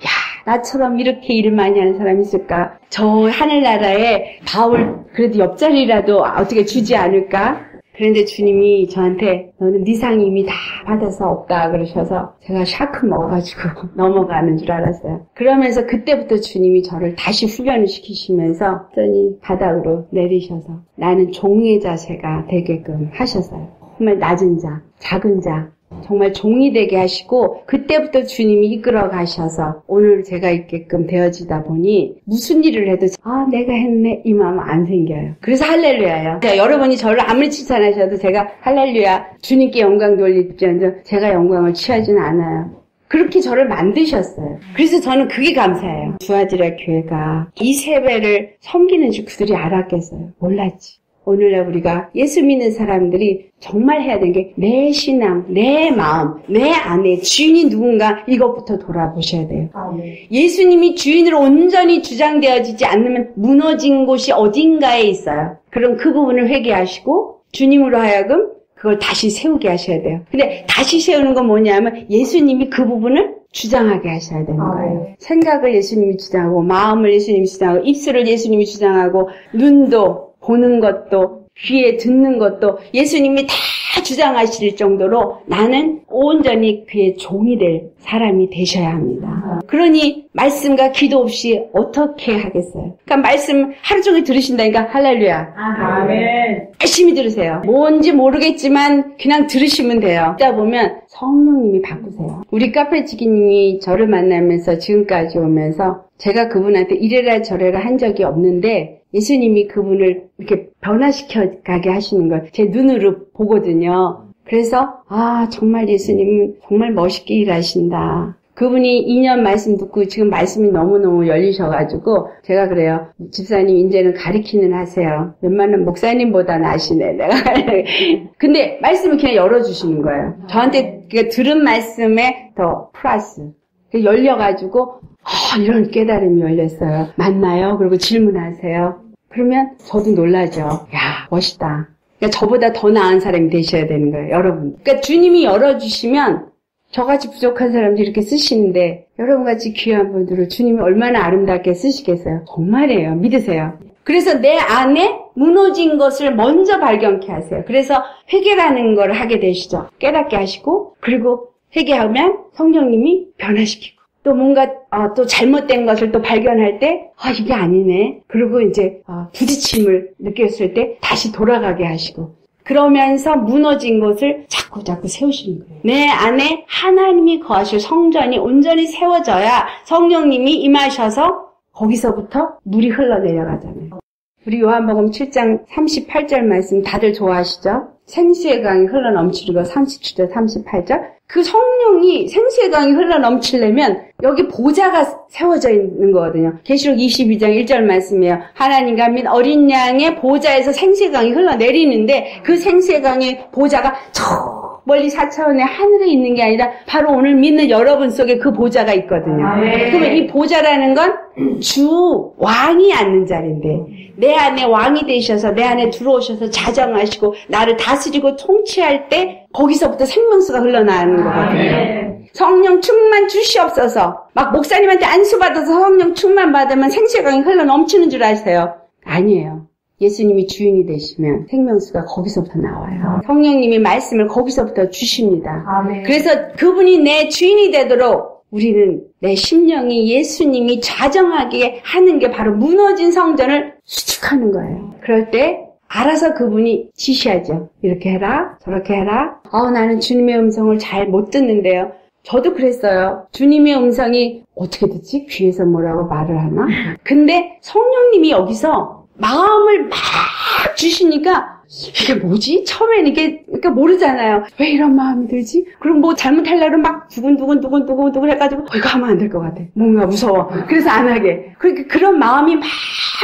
나처럼 이렇게 일을 많이 하는 사람이 있을까? 저 하늘나라에 바울 그래도 옆자리라도 어떻게 주지 않을까? 그런데 주님이 저한테 너는 네 상이 이미 다 받아서 없다 그러셔서 제가 쇼크 먹어가지고 <laughs> 넘어가는 줄 알았어요. 그러면서 그때부터 주님이 저를 다시 훈련을 시키시면서 완전히 바닥으로 내리셔서 나는 종의 자세가 되게끔 하셔서요. 정말 낮은 자, 작은 자, 정말 종이 되게 하시고 그때부터 주님이 이끌어 가셔서 오늘 제가 있게끔 되어지다 보니 무슨 일을 해도 아 내가 했네 이 마음 안 생겨요. 그래서 할렐루야요. 여러분이 저를 아무리 칭찬하셔도 제가 할렐루야 주님께 영광 돌릴지언정 제가 영광을 취하지는 않아요. 그렇게 저를 만드셨어요. 그래서 저는 그게 감사해요. 주아지라 교회가 이 세배를 섬기는 줄 그들이 알았겠어요. 몰랐지. 오늘날 우리가 예수 믿는 사람들이 정말 해야 되는 게 내 신앙, 내 마음, 내 안에 주인이 누군가 이것부터 돌아보셔야 돼요. 아, 네. 예수님이 주인으로 온전히 주장되어지지 않으면 무너진 곳이 어딘가에 있어요. 그럼 그 부분을 회개하시고 주님으로 하여금 그걸 다시 세우게 하셔야 돼요. 근데 다시 세우는 건 뭐냐면 예수님이 그 부분을 주장하게 하셔야 되는 아, 거예요. 네. 생각을 예수님이 주장하고 마음을 예수님이 주장하고 입술을 예수님이 주장하고 눈도 보는 것도 귀에 듣는 것도 예수님이 다 주장하실 정도로 나는 온전히 그의 종이 될 사람이 되셔야 합니다. 그러니 말씀과 기도 없이 어떻게 하겠어요? 그러니까 말씀 하루 종일 들으신다니까 할렐루야. 아멘. 열심히 들으세요. 뭔지 모르겠지만 그냥 들으시면 돼요. 듣다 보면 성령님이 바꾸세요. 우리 카페지기님이 저를 만나면서 지금까지 오면서 제가 그분한테 이래라 저래라 한 적이 없는데 예수님이 그분을 이렇게 변화시켜 가게 하시는 걸 제 눈으로 보거든요. 그래서 아 정말 예수님은 정말 멋있게 일하신다. 그분이 2년 말씀 듣고 지금 말씀이 너무너무 열리셔가지고 제가 그래요. 집사님 이제는 가리키는 하세요. 웬만한 목사님보다 나시네 내가. <laughs> 근데 말씀을 그냥 열어주시는 거예요. 저한테 들은 말씀에 더 플러스. 열려가지고 아, 이런 깨달음이 열렸어요. 맞나요? 그리고 질문하세요. 그러면 저도 놀라죠. 야, 멋있다. 그러니까 저보다 더 나은 사람이 되셔야 되는 거예요, 여러분. 그러니까 주님이 열어주시면 저같이 부족한 사람들이 이렇게 쓰시는데 여러분같이 귀한 분들을 주님이 얼마나 아름답게 쓰시겠어요? 정말이에요. 믿으세요. 그래서 내 안에 무너진 것을 먼저 발견케 하세요. 그래서 회개라는 걸 하게 되시죠. 깨닫게 하시고 그리고 회개하면 성령님이 변화시키고 또 뭔가 어, 또 잘못된 것을 또 발견할 때 아, 이게 아니네. 그리고 이제 어, 부딪힘을 느꼈을 때 다시 돌아가게 하시고 그러면서 무너진 것을 자꾸 자꾸 세우시는 거예요. 내 안에 하나님이 거하실 성전이 온전히 세워져야 성령님이 임하셔서 거기서부터 물이 흘러내려가잖아요. 우리 요한복음 7장 38절 말씀 다들 좋아하시죠? 생수의 강이 흘러넘치리고 37절 38절 그 성령이 생수의 강이 흘러넘치려면 여기 보좌가 세워져 있는 거거든요. 계시록 22장 1절 말씀이에요. 하나님과 및 어린 양의 보좌에서 생수의 강이 흘러내리는데 그 생수의 강의 보좌가 저 멀리 4차원의 하늘에 있는 게 아니라 바로 오늘 믿는 여러분 속에 그 보좌가 있거든요. 아, 네. 그러면 이 보좌라는 건 주 왕이 앉는 자리인데 내 안에 왕이 되셔서 내 안에 들어오셔서 자정하시고 나를 다스리고 통치할 때 거기서부터 생명수가 흘러나오는 거거든요. 아, 네. 성령 충만 주시옵소서. 막 목사님한테 안수 받아서 성령 충만 받으면 생수강이 흘러 넘치는 줄 아세요? 아니에요. 예수님이 주인이 되시면 생명수가 거기서부터 나와요. 성령님이 말씀을 거기서부터 주십니다. 아멘. 그래서 그분이 내 주인이 되도록 우리는 내 심령이 예수님이 좌정하게 하는 게 바로 무너진 성전을 수축하는 거예요. 그럴 때 알아서 그분이 지시하죠. 이렇게 해라, 저렇게 해라. 어, 나는 주님의 음성을 잘 못 듣는데요. 저도 그랬어요. 주님의 음성이 어떻게 듣지? 귀에서 뭐라고 말을 하나? 근데 성령님이 여기서 마음을 막 주시니까 이게 뭐지? 처음엔 이게 그러니까 모르잖아요. 왜 이런 마음이 들지? 그럼 뭐 잘못하려면 막 두근두근 두근두근 두근 해가지고 어, 이거 하면 안 될 것 같아. 뭔가 무서워. 그래서 안 하게. 그러니까 그런 마음이 막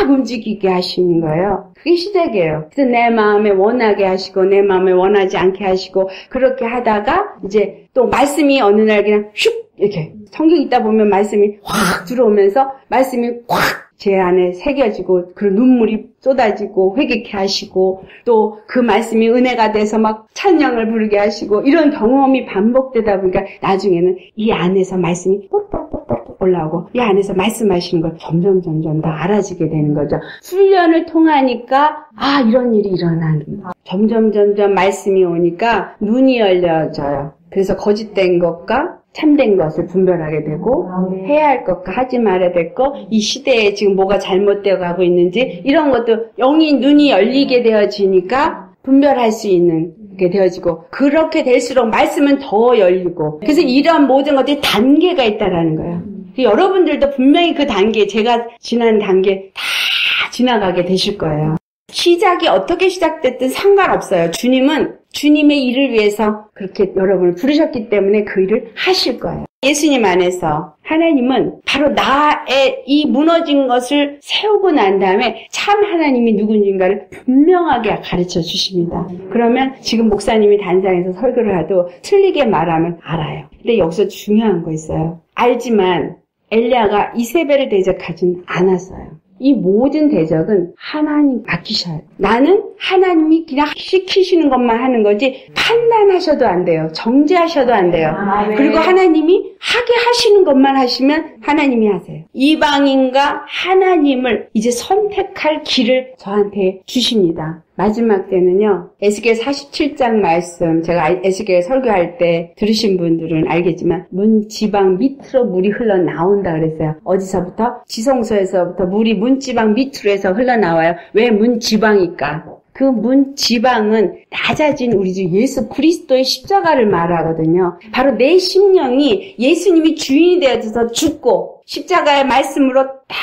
움직이게 하시는 거예요. 그게 시작이에요. 그래서 내 마음에 원하게 하시고 내 마음에 원하지 않게 하시고 그렇게 하다가 이제 또 말씀이 어느 날 그냥 슉 이렇게 성경 있다 보면 말씀이 확 들어오면서 말씀이 확 제 안에 새겨지고 그 눈물이 쏟아지고 회개케 하시고 또 그 말씀이 은혜가 돼서 막 찬양을 부르게 하시고 이런 경험이 반복되다 보니까 나중에는 이 안에서 말씀이 뽀뽀뽀뽀 올라오고 이 안에서 말씀하시는 걸 점점 점점 더 알아지게 되는 거죠. 훈련을 통하니까 아 이런 일이 일어나는 점점 점점 말씀이 오니까 눈이 열려져요. 그래서 거짓된 것과 참된 것을 분별하게 되고 아, 네. 해야 할 것과 하지 말아야 될 것, 이 시대에 지금 뭐가 잘못되어 가고 있는지 이런 것도 영이 눈이 열리게 되어지니까 분별할 수 있는 게 되어지고 그렇게 될수록 말씀은 더 열리고 그래서 이러한 모든 것들이 단계가 있다라는 거예요. 여러분들도 분명히 그 단계 제가 지난 단계 다 지나가게 되실 거예요. 시작이 어떻게 시작됐든 상관없어요. 주님은 주님의 일을 위해서 그렇게 여러분을 부르셨기 때문에 그 일을 하실 거예요. 예수님 안에서 하나님은 바로 나의 이 무너진 것을 세우고 난 다음에 참 하나님이 누군지인가를 분명하게 가르쳐 주십니다. 그러면 지금 목사님이 단상에서 설교를 하도 틀리게 말하면 알아요. 근데 여기서 중요한 거 있어요. 알지만 엘리야가 이세벨을 대적하진 않았어요. 이 모든 대적은 하나님 맡기셔요. 나는 하나님이 그냥 시키시는 것만 하는 거지 판단하셔도 안 돼요. 정죄하셔도 안 돼요. 아, 네. 그리고 하나님이 하게 하시는 것만 하시면 하나님이 하세요. 이방인과 하나님을 이제 선택할 길을 저한테 주십니다. 마지막 때는요. 에스겔 47장 말씀 제가 에스겔 설교할 때 들으신 분들은 알겠지만 문 지방 밑으로 물이 흘러 나온다 그랬어요. 어디서부터? 지성소에서부터 물이 문 지방 밑으로 해서 흘러나와요. 왜 문 지방 일까? 그 문 지방은 낮아진 우리 주 예수 그리스도의 십자가를 말하거든요. 바로 내 심령이 예수님이 주인이 되어서 죽고 십자가의 말씀으로 딱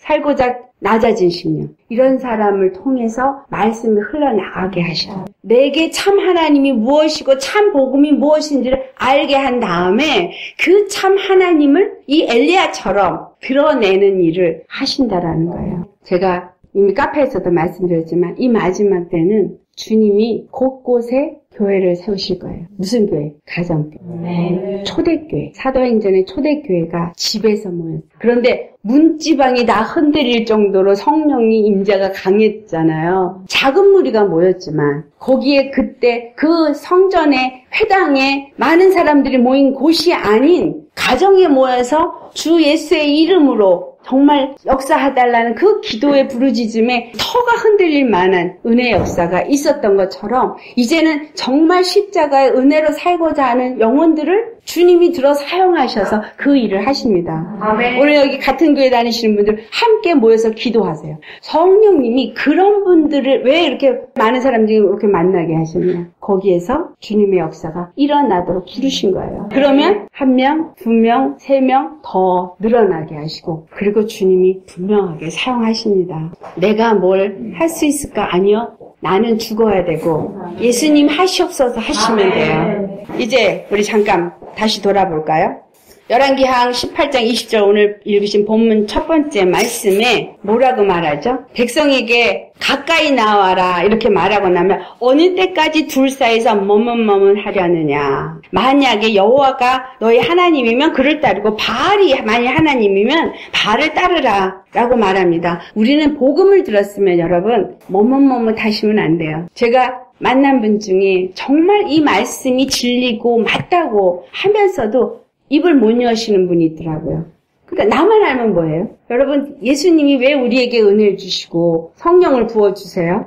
살고자 낮아진 심령. 이런 사람을 통해서 말씀이 흘러나가게 하셔. 내게 참 하나님이 무엇이고 참 복음이 무엇인지를 알게 한 다음에 그 참 하나님을 이 엘리야처럼 드러내는 일을 하신다라는 거예요. 제가 이미 카페에서도 말씀드렸지만 이 마지막 때는 주님이 곳곳에 교회를 세우실 거예요. 무슨 교회? 가정교회. 네. 초대교회. 사도행전의 초대교회가 집에서 모였어요. 그런데 문지방이 다 흔들릴 정도로 성령이 임자가 강했잖아요. 작은 무리가 모였지만 거기에 그때 그 성전의 회당에 많은 사람들이 모인 곳이 아닌 가정에 모여서 주 예수의 이름으로 정말 역사하달라는 그 기도의 부르짖음에 터가 흔들릴 만한 은혜의 역사가 있었던 것처럼 이제는 정말 십자가의 은혜로 살고자 하는 영혼들을 주님이 들어 사용하셔서 그 일을 하십니다. 아멘. 오늘 여기 같은 교회 다니시는 분들 함께 모여서 기도하세요. 성령님이 그런 분들을 왜 이렇게 많은 사람들이 이렇게 만나게 하셨냐? 거기에서 주님의 역사가 일어나도록 부르신 거예요. 그러면 한 명, 두 명, 세 명 더 늘어나게 하시고 그리고 주님이 분명하게 사용하십니다. 내가 뭘 할 수 있을까? 아니요. 나는 죽어야 되고 예수님 하시옵소서 하시면 돼요. 이제 우리 잠깐 다시 돌아볼까요? 열왕기항 18장 20절 오늘 읽으신 본문 첫 번째 말씀에 뭐라고 말하죠? 백성에게 가까이 나와라 이렇게 말하고 나면 어느 때까지 둘 사이에서 머뭇머뭇 하려느냐 만약에 여호와가 너희 하나님이면 그를 따르고 바알이 만약 하나님이면 바알을 따르라 라고 말합니다. 우리는 복음을 들었으면 여러분 머뭇머뭇 하시면 안 돼요. 제가 만난 분 중에 정말 이 말씀이 진리고 맞다고 하면서도 입을 못 여시는 분이 있더라고요. 그러니까 나만 알면 뭐예요? 여러분 예수님이 왜 우리에게 은혜를 주시고 성령을 부어주세요?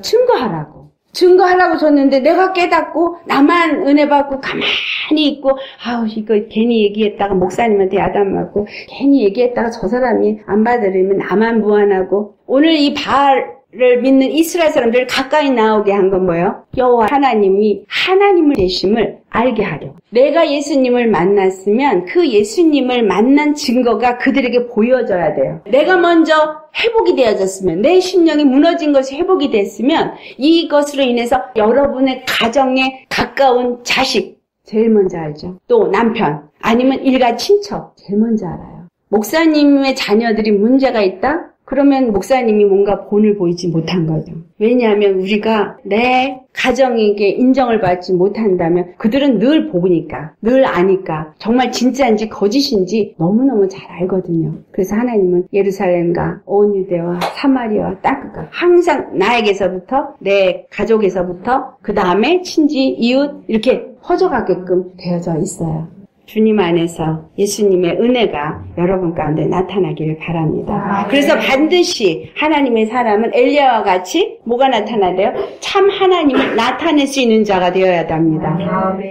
증거하라고. 증거하라고 줬는데 내가 깨닫고 나만 은혜 받고 가만히 있고 아우 이거 괜히 얘기했다가 목사님한테 야단 맞고 괜히 얘기했다가 저 사람이 안 받으려면 나만 무한하고 오늘 이 바알 를 믿는 이스라엘 사람들을 가까이 나오게 한 건 뭐예요? 여호와 하나님이 하나님을 되심을 알게 하려. 내가 예수님을 만났으면 그 예수님을 만난 증거가 그들에게 보여져야 돼요. 내가 먼저 회복이 되어졌으면 내 심령이 무너진 것이 회복이 됐으면 이것으로 인해서 여러분의 가정에 가까운 자식 제일 먼저 알죠. 또 남편 아니면 일가 친척 제일 먼저 알아요. 목사님의 자녀들이 문제가 있다? 그러면 목사님이 뭔가 본을 보이지 못한 거죠. 왜냐하면 우리가 내 가정에게 인정을 받지 못한다면 그들은 늘 보니까, 늘 아니까, 정말 진짜인지 거짓인지 너무너무 잘 알거든요. 그래서 하나님은 예루살렘과 온 유대와 사마리아와 땅끝과 항상 나에게서부터, 내 가족에서부터, 그 다음에 친지, 이웃, 이렇게 퍼져가게끔 되어져 있어요. 주님 안에서 예수님의 은혜가 여러분 가운데 나타나기를 바랍니다. 그래서 반드시 하나님의 사람은 엘리야와 같이 뭐가 나타나래요? 참 하나님을 나타낼 수 있는 자가 되어야 합니다.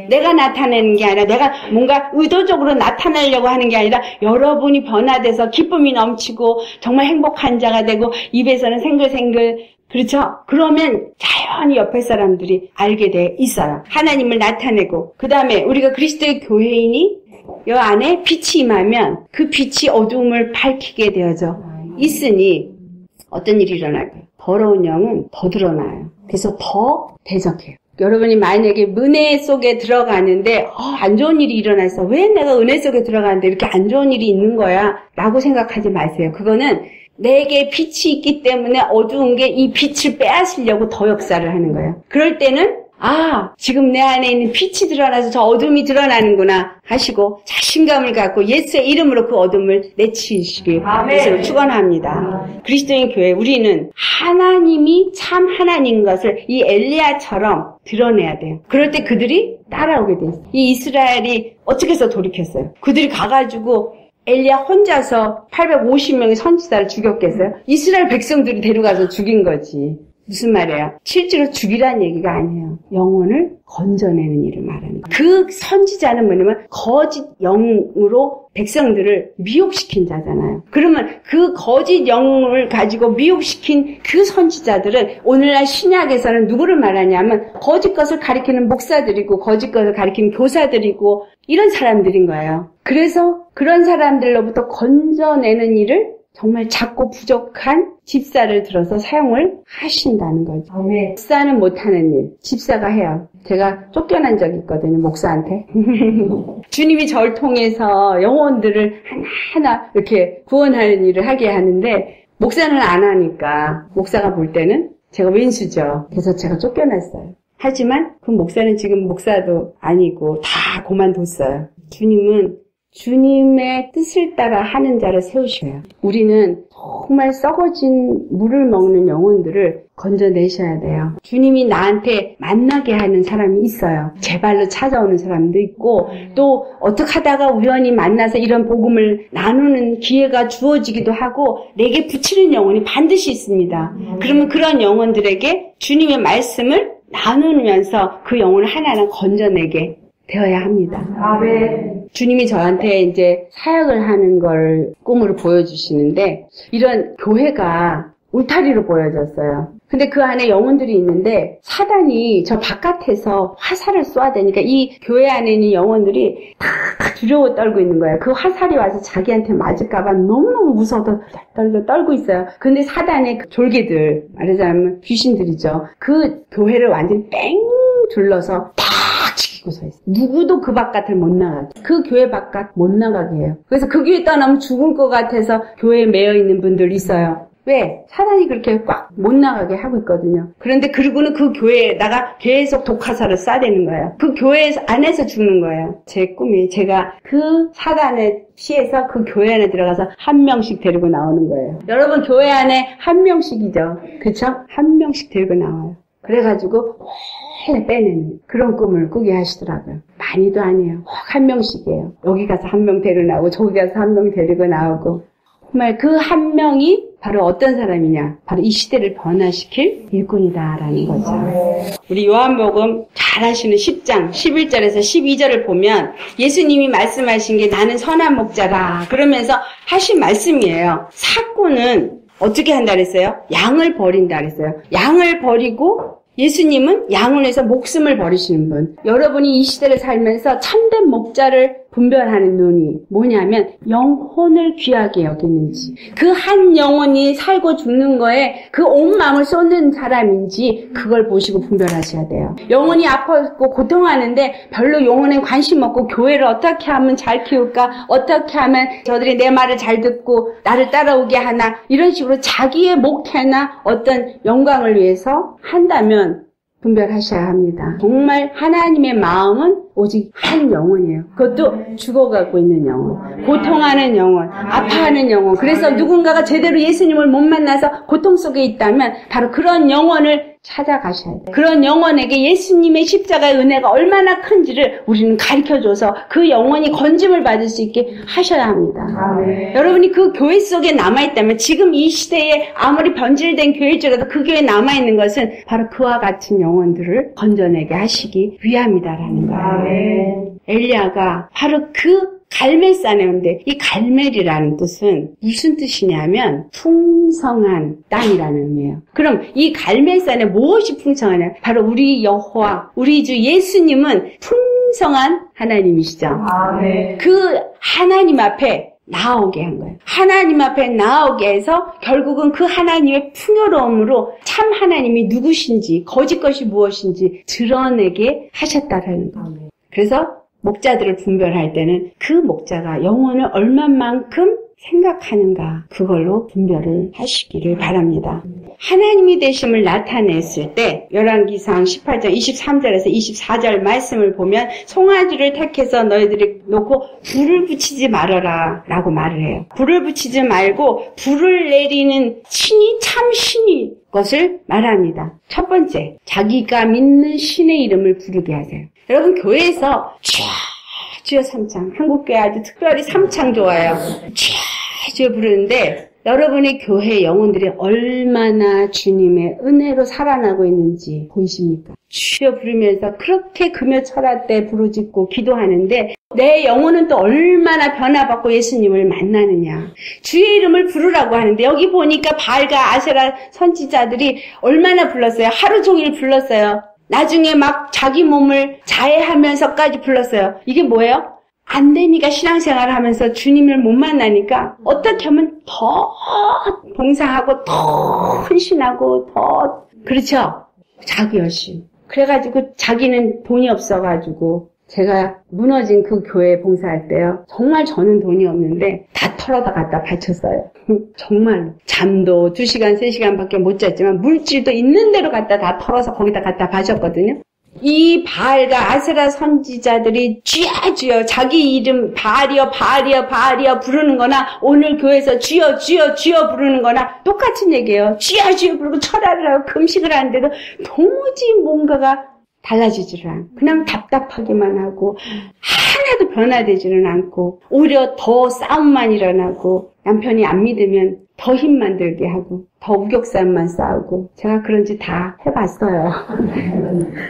내가 나타내는 게 아니라 내가 뭔가 의도적으로 나타내려고 하는 게 아니라 여러분이 변화돼서 기쁨이 넘치고 정말 행복한 자가 되고 입에서는 생글생글 그렇죠? 그러면 자연히 옆에 사람들이 알게 돼 있어요. 하나님을 나타내고 그 다음에 우리가 그리스도의 교회인이 여 안에 빛이 임하면 그 빛이 어두움을 밝히게 되어져 있으니 어떤 일이 일어날까요? 더러운 영은 더 드러나요. 그래서 더 대적해요. 여러분이 만약에 은혜 속에 들어가는데 어, 안 좋은 일이 일어나서 왜 내가 은혜 속에 들어가는데 이렇게 안 좋은 일이 있는 거야 라고 생각하지 마세요. 그거는 내게 빛이 있기 때문에 어두운 게 이 빛을 빼앗으려고 더 역사를 하는 거예요. 그럴 때는 아, 지금 내 안에 있는 빛이 드러나서 저 어둠이 드러나는구나 하시고 자신감을 갖고 예수의 이름으로 그 어둠을 내치시길 것으로 축원합니다. 그리스도인 교회 우리는 하나님이 참 하나님인 것을 이 엘리야처럼 드러내야 돼요. 그럴 때 그들이 따라오게 돼요. 이 이스라엘이 어떻게 해서 돌이켰어요? 그들이 가가지고 엘리야 혼자서 850명의 선지자를 죽였겠어요? 이스라엘 백성들이 데려가서 죽인 거지. 무슨 말이에요? 실제로 죽이라는 얘기가 아니에요. 영혼을 건져내는 일을 말하는 거예요. 그 선지자는 뭐냐면 거짓 영으로 백성들을 미혹시킨 자잖아요. 그러면 그 거짓 영을 가지고 미혹시킨 그 선지자들은 오늘날 신약에서는 누구를 말하냐면 거짓 것을 가리키는 목사들이고 거짓 것을 가리키는 교사들이고 이런 사람들인 거예요. 그래서 그런 사람들로부터 건져내는 일을 정말 작고 부족한 집사를 들어서 사용을 하신다는 거죠. 아멘. 집사는 못하는 일, 집사가 해요. 제가 쫓겨난 적이 있거든요, 목사한테. <laughs> 주님이 저를 통해서 영혼들을 하나하나 이렇게 구원하는 일을 하게 하는데, 목사는 안 하니까, 목사가 볼 때는 제가 왼수죠. 그래서 제가 쫓겨났어요. 하지만 그 목사는 지금 목사도 아니고 다 그만뒀어요. 주님은 주님의 뜻을 따라 하는 자를 세우셔요. 우리는 정말 썩어진 물을 먹는 영혼들을 건져내셔야 돼요. 주님이 나한테 만나게 하는 사람이 있어요. 제 발로 찾아오는 사람도 있고 또 어떻게 하다가 우연히 만나서 이런 복음을 나누는 기회가 주어지기도 하고 내게 붙이는 영혼이 반드시 있습니다. 그러면 그런 영혼들에게 주님의 말씀을 나누면서 그 영혼을 하나하나 건져내게 되어야 합니다. 아멘. 주님이 저한테 이제 사역을 하는 걸 꿈으로 보여주시는데 이런 교회가 울타리로 보여졌어요. 근데 그 안에 영혼들이 있는데 사단이 저 바깥에서 화살을 쏘아대니까 이 교회 안에 있는 영혼들이 다 두려워 떨고 있는 거예요. 그 화살이 와서 자기한테 맞을까봐 너무너무 무서워서 떨고 떨고 있어요. 근데 사단의 그 졸개들, 말하자면 귀신들이죠. 그 교회를 완전히 뺑 둘러서 다 지키고 서 있어요. 누구도 그 바깥을 못 나가게. 그 교회 바깥 못 나가게 해요. 그래서 그 교회 떠나면 죽을 것 같아서 교회에 매여 있는 분들 있어요. 왜? 사단이 그렇게 꽉 못 나가게 하고 있거든요. 그런데 그리고는 그 교회에다가 계속 독화살을 쏴대는 거예요. 그 교회 안에서 죽는 거예요. 제 꿈이 제가 그 사단에 피해서 그 교회 안에 들어가서 한 명씩 데리고 나오는 거예요. 여러분 교회 안에 한 명씩이죠. 그쵸? 한 명씩 데리고 나와요. 그래가지고 해 빼내는 그런 꿈을 꾸게 하시더라고요. 많이도 아니에요. 혹 한 명씩이에요. 여기 가서 한 명 데리고 나오고 저기 가서 한 명 데리고 나오고 정말 그 한 명이 바로 어떤 사람이냐? 바로 이 시대를 변화시킬 일꾼이다라는 거죠. 우리 요한복음 잘 아시는 10장 11절에서 12절을 보면 예수님이 말씀하신 게 나는 선한 목자다. 그러면서 하신 말씀이에요. 사꾼은 어떻게 한다 그랬어요? 양을 버린다 그랬어요. 양을 버리고 예수님은 양을 위해서 목숨을 버리시는 분. 여러분이 이 시대를 살면서 참된 목자를 분별하는 눈이 뭐냐면 영혼을 귀하게 여기는지 그 한 영혼이 살고 죽는 거에 그 온 마음을 쏟는 사람인지 그걸 보시고 분별하셔야 돼요. 영혼이 아파고 고통하는데 별로 영혼에 관심 없고 교회를 어떻게 하면 잘 키울까 어떻게 하면 저들이 내 말을 잘 듣고 나를 따라오게 하나 이런 식으로 자기의 목회나 어떤 영광을 위해서 한다면 분별하셔야 합니다. 정말 하나님의 마음은 오직 한 영혼이에요. 그것도 죽어가고 있는 영혼, 고통하는 영혼, 아파하는 영혼. 그래서 누군가가 제대로 예수님을 못 만나서 고통 속에 있다면 바로 그런 영혼을 찾아가셔야 돼요. 그런 영혼에게 예수님의 십자가의 은혜가 얼마나 큰지를 우리는 가르쳐줘서 그 영혼이 건짐을 받을 수 있게 하셔야 합니다. 아멘. 여러분이 그 교회 속에 남아있다면 지금 이 시대에 아무리 변질된 교회일지라도 그 교회에 남아있는 것은 바로 그와 같은 영혼들을 건져내게 하시기 위함이다라는 거예요. 아멘. 엘리야가 바로 그 갈멜산에 온데 이 갈멜이라는 뜻은 무슨 뜻이냐면 풍성한 땅이라는 의미예요. 그럼 이 갈멜산에 무엇이 풍성하냐? 바로 우리 여호와, 우리 주 예수님은 풍성한 하나님이시죠. 아멘. 그 하나님 앞에 나오게 한 거예요. 하나님 앞에 나오게 해서 결국은 그 하나님의 풍요로움으로 참 하나님이 누구신지 거짓 것이 무엇인지 드러내게 하셨다라는 거예요. 그래서 목자들을 분별할 때는 그 목자가 영혼을 얼마만큼 생각하는가 그걸로 분별을 하시기를 바랍니다. 하나님이 되심을 나타냈을 때 열왕기상 18장 23절에서 24절 말씀을 보면 송아지를 택해서 너희들이 놓고 불을 붙이지 말아라 라고 말을 해요. 불을 붙이지 말고 불을 내리는 신이 참 신이 것을 말합니다. 첫 번째, 자기가 믿는 신의 이름을 부르게 하세요. 여러분 교회에서 주여 삼창 한국교회 아주 특별히 삼창 좋아요. 주여 부르는데 여러분의 교회 영혼들이 얼마나 주님의 은혜로 살아나고 있는지 보이십니까? 주여 부르면서 그렇게 금요 철학 때 부르짖고 기도하는데 내 영혼은 또 얼마나 변화받고 예수님을 만나느냐. 주의 이름을 부르라고 하는데 여기 보니까 발과 아세라 선지자들이 얼마나 불렀어요. 하루 종일 불렀어요. 나중에 막 자기 몸을 자해하면서까지 불렀어요. 이게 뭐예요? 안 되니까 신앙생활을 하면서 주님을 못 만나니까 어떻게 하면 더 봉사하고 더 헌신하고 더 그렇죠? 자기 열심. 그래가지고 자기는 돈이 없어가지고 제가 무너진 그 교회 봉사할 때요. 정말 저는 돈이 없는데 다 털어다 갖다 바쳤어요. <laughs> 정말 잠도 2시간, 3시간밖에 못 잤지만 물질도 있는 대로 갖다 다 털어서 거기다 갖다 바쳤거든요. 이 바알과 아세라 선지자들이 주여 자기 이름 바알이여 바알이여 바알이여 부르는 거나 오늘 교회에서 주여 주여 주여 부르는 거나 똑같은 얘기예요. 주여 부르고 철야를 하고 금식을 하는데도 도무지 뭔가가 달라지지를 않고 그냥 답답하기만 하고 하나도 변화되지는 않고 오히려 더 싸움만 일어나고 남편이 안 믿으면 더 힘 만 들게 하고 더 우격산만 싸우고 제가 그런 짓다 해봤어요. <laughs>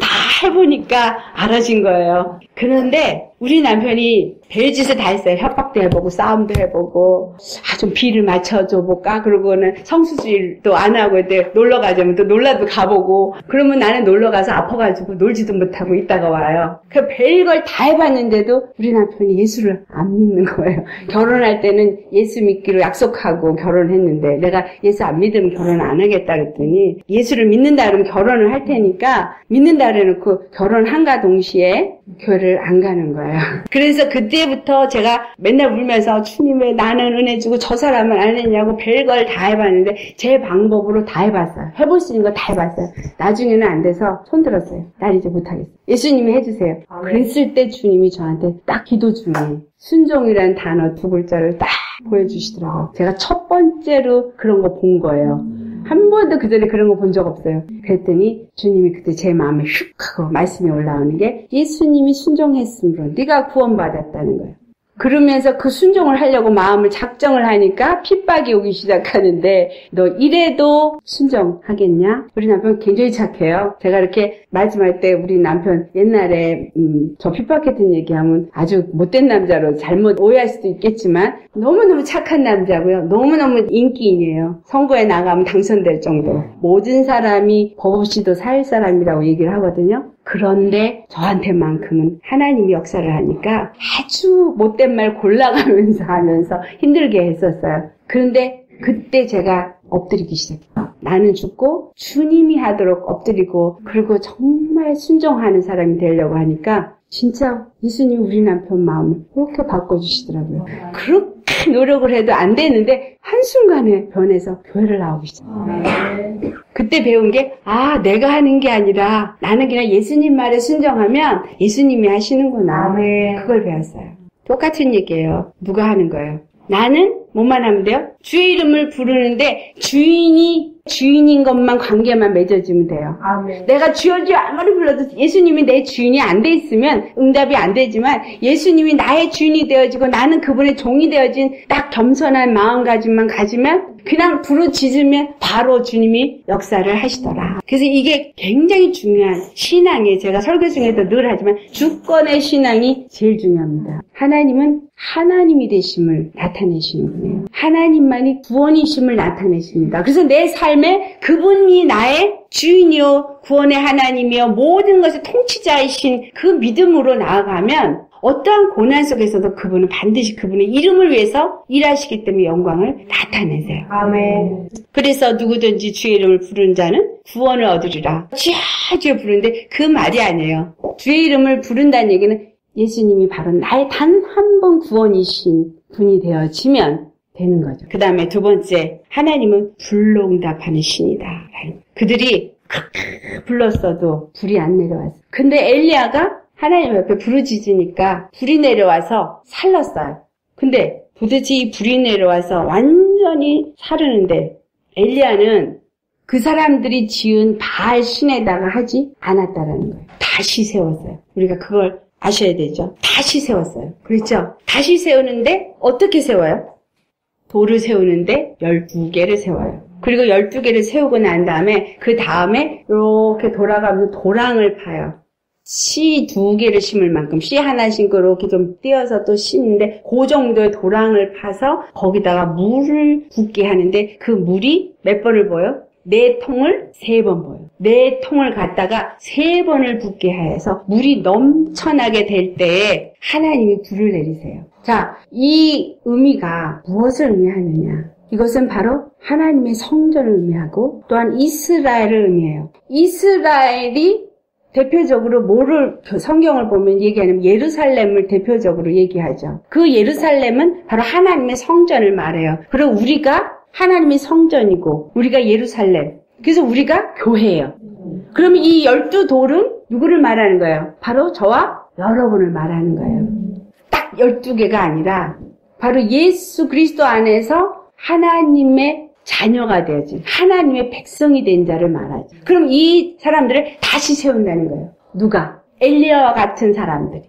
다 해보니까 알아진 거예요. 그런데 우리 남편이 별짓을 다 했어요. 협박도 해보고 싸움도 해보고 아 좀 비를 맞춰줘 볼까 그러고는 성수질도 안 하고 이때 놀러 가자면 또 놀라도 가보고 그러면 나는 놀러 가서 아파가지고 놀지도 못하고 있다가 와요. 그 별걸 다 해봤는데도 우리 남편이 예수를 안 믿는 거예요. 결혼할 때는 예수 믿기로 약속하고 결혼했는데 내가 예수 안 믿으면 결혼 안 하겠다 그랬더니 예수를 믿는다 그러면 결혼을 할 테니까 믿는다 그래놓고 결혼한가 동시에 교회를 안 가는 거예요. <laughs> 그래서 그때부터 제가 맨날 울면서 주님 왜 나는 은혜 주고 저 사람은 안 했냐고 별걸 다 해봤는데 제 방법으로 다 해봤어요. 해볼 수 있는 거 다 해봤어요. 나중에는 안 돼서 손 들었어요. 날 이제 못하겠어. 예수님이 해주세요. 그랬을 때 주님이 저한테 딱 기도 중에 순종이라는 단어 두 글자를 딱 보여주시더라고요. 제가 첫 번째로 그런 거 본 거예요. 한 번도 그 전에 그런 거 본 적 없어요. 그랬더니 주님이 그때 제 마음에 휙 하고 말씀이 올라오는 게 예수님이 순종했으므로 네가 구원받았다는 거예요. 그러면서 그 순종을 하려고 마음을 작정을 하니까 핍박이 오기 시작하는데 너 이래도 순종하겠냐? 우리 남편 굉장히 착해요. 제가 이렇게 말씀할 때 우리 남편 옛날에 음, 저 핍박했던 얘기하면 아주 못된 남자로 잘못 오해할 수도 있겠지만 너무너무 착한 남자고요. 너무너무 인기인이에요. 선거에 나가면 당선될 정도. 모든 사람이 법 없이도 살 사람이라고 얘기를 하거든요. 그런데 저한테만큼은 하나님이 역사를 하니까 아주 못된 말 골라가면서 하면서 힘들게 했었어요. 그런데 그때 제가 엎드리기 시작해요. 나는 죽고 주님이 하도록 엎드리고 그리고 정말 순종하는 사람이 되려고 하니까 진짜 예수님 우리 남편 마음을 그렇게 바꿔주시더라고요. 그렇게 노력을 해도 안 되는데 한순간에 변해서 교회를 나오기 시작해요. 그때 배운 게, 아, 내가 하는 게 아니라 나는 그냥 예수님 말에 순종하면 예수님이 하시는구나. 그걸 배웠어요. 똑같은 얘기예요. 누가 하는 거예요? 나는 뭐만 하면 돼요? 주의 이름을 부르는데 주인이 주인인 것만 관계만 맺어지면 돼요. 아멘. 내가 주여 주여 아무리 불러도 예수님이 내 주인이 안 돼 있으면 응답이 안 되지만 예수님이 나의 주인이 되어지고 나는 그분의 종이 되어진 딱 겸손한 마음가짐만 가지면 그냥 부르짖으면 바로 주님이 역사를 하시더라. 그래서 이게 굉장히 중요한 신앙에 제가 설교 중에도 늘 하지만 주권의 신앙이 제일 중요합니다. 하나님은 하나님이 되심을 나타내시는 분이에요. 하나님만이 구원이심을 나타내십니다. 그래서 내 삶에 그분이 나의 주인이요 구원의 하나님이요 모든 것의 통치자이신 그 믿음으로 나아가면 어떠한 고난 속에서도 그분은 반드시 그분의 이름을 위해서 일하시기 때문에 영광을 나타내세요. 아멘. 그래서 누구든지 주의 이름을 부르는 자는 구원을 얻으리라. 주야 주여 부르는데 그 말이 아니에요. 주의 이름을 부른다는 얘기는 예수님이 바로 나의 단 한 번 구원이신 분이 되어지면 되는 거죠. 그 다음에 두 번째, 하나님은 불로 응답하는 신이다. 그들이 불렀어도 불이 안 내려왔어. 근데 엘리야가 하나님 옆에 부르짖으니까 불이 내려와서 살랐어요. 근데 도대체 이 불이 내려와서 완전히 사르는데 엘리야는 그 사람들이 지은 바알 신에다가 하지 않았다라는 거예요. 다시 세웠어요. 우리가 그걸 아셔야 되죠. 다시 세웠어요. 그렇죠? 다시 세우는데 어떻게 세워요? 돌을 세우는데 12개를 세워요. 그리고 12개를 세우고 난 다음에 그 다음에 이렇게 돌아가면서 도랑을 파요. 씨 두 개를 심을 만큼 씨 하나 심고 이렇게 좀 띄어서 또 심는데 그 정도의 도랑을 파서 거기다가 물을 붓게 하는데 그 물이 몇 번을 보여? 네 통을 세 번 보여. 네 통을 갖다가 세 번을 붓게 해서 물이 넘쳐나게 될 때에 하나님이 불을 내리세요. 자, 이 의미가 무엇을 의미하느냐? 이것은 바로 하나님의 성전을 의미하고 또한 이스라엘을 의미해요. 이스라엘이 대표적으로 뭐를 성경을 보면 얘기하면 예루살렘을 대표적으로 얘기하죠. 그 예루살렘은 바로 하나님의 성전을 말해요. 그리고 우리가 하나님의 성전이고 우리가 예루살렘. 그래서 우리가 교회예요. 그러면 이 열두 돌은 누구를 말하는 거예요? 바로 저와 여러분을 말하는 거예요. 딱 열두 개가 아니라 바로 예수 그리스도 안에서 하나님의 자녀가 되어진 하나님의 백성이 된 자를 말하죠. 그럼 이 사람들을 다시 세운다는 거예요. 누가? 엘리야와 같은 사람들이.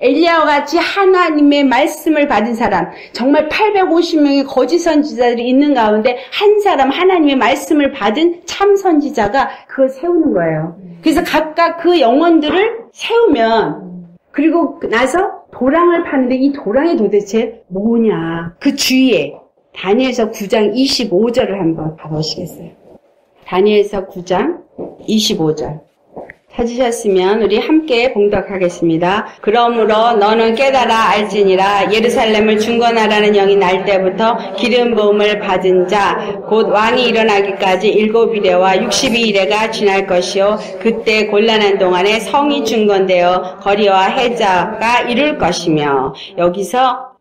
엘리야와 같이 하나님의 말씀을 받은 사람, 정말 850명의 거짓 선지자들이 있는 가운데 한 사람 하나님의 말씀을 받은 참 선지자가 그걸 세우는 거예요. 그래서 각각 그 영혼들을 세우면 그리고 나서 도랑을 파는데 이 도랑이 도대체 뭐냐? 그 주위에 다니엘서 9장 25절을 한번 봐보시겠어요? 다니엘서 9장 25절. 찾으셨으면 우리 함께 봉독하겠습니다. 그러므로 너는 깨달아 알지니라 예루살렘을 중건하라는 영이 날 때부터 기름 부음을 받은 자 곧 왕이 일어나기까지 일곱 이래와 육십이 이래가 지날 것이요 그때 곤란한 동안에 성이 중건되어 거리와 해자가 이룰 것이며 여기서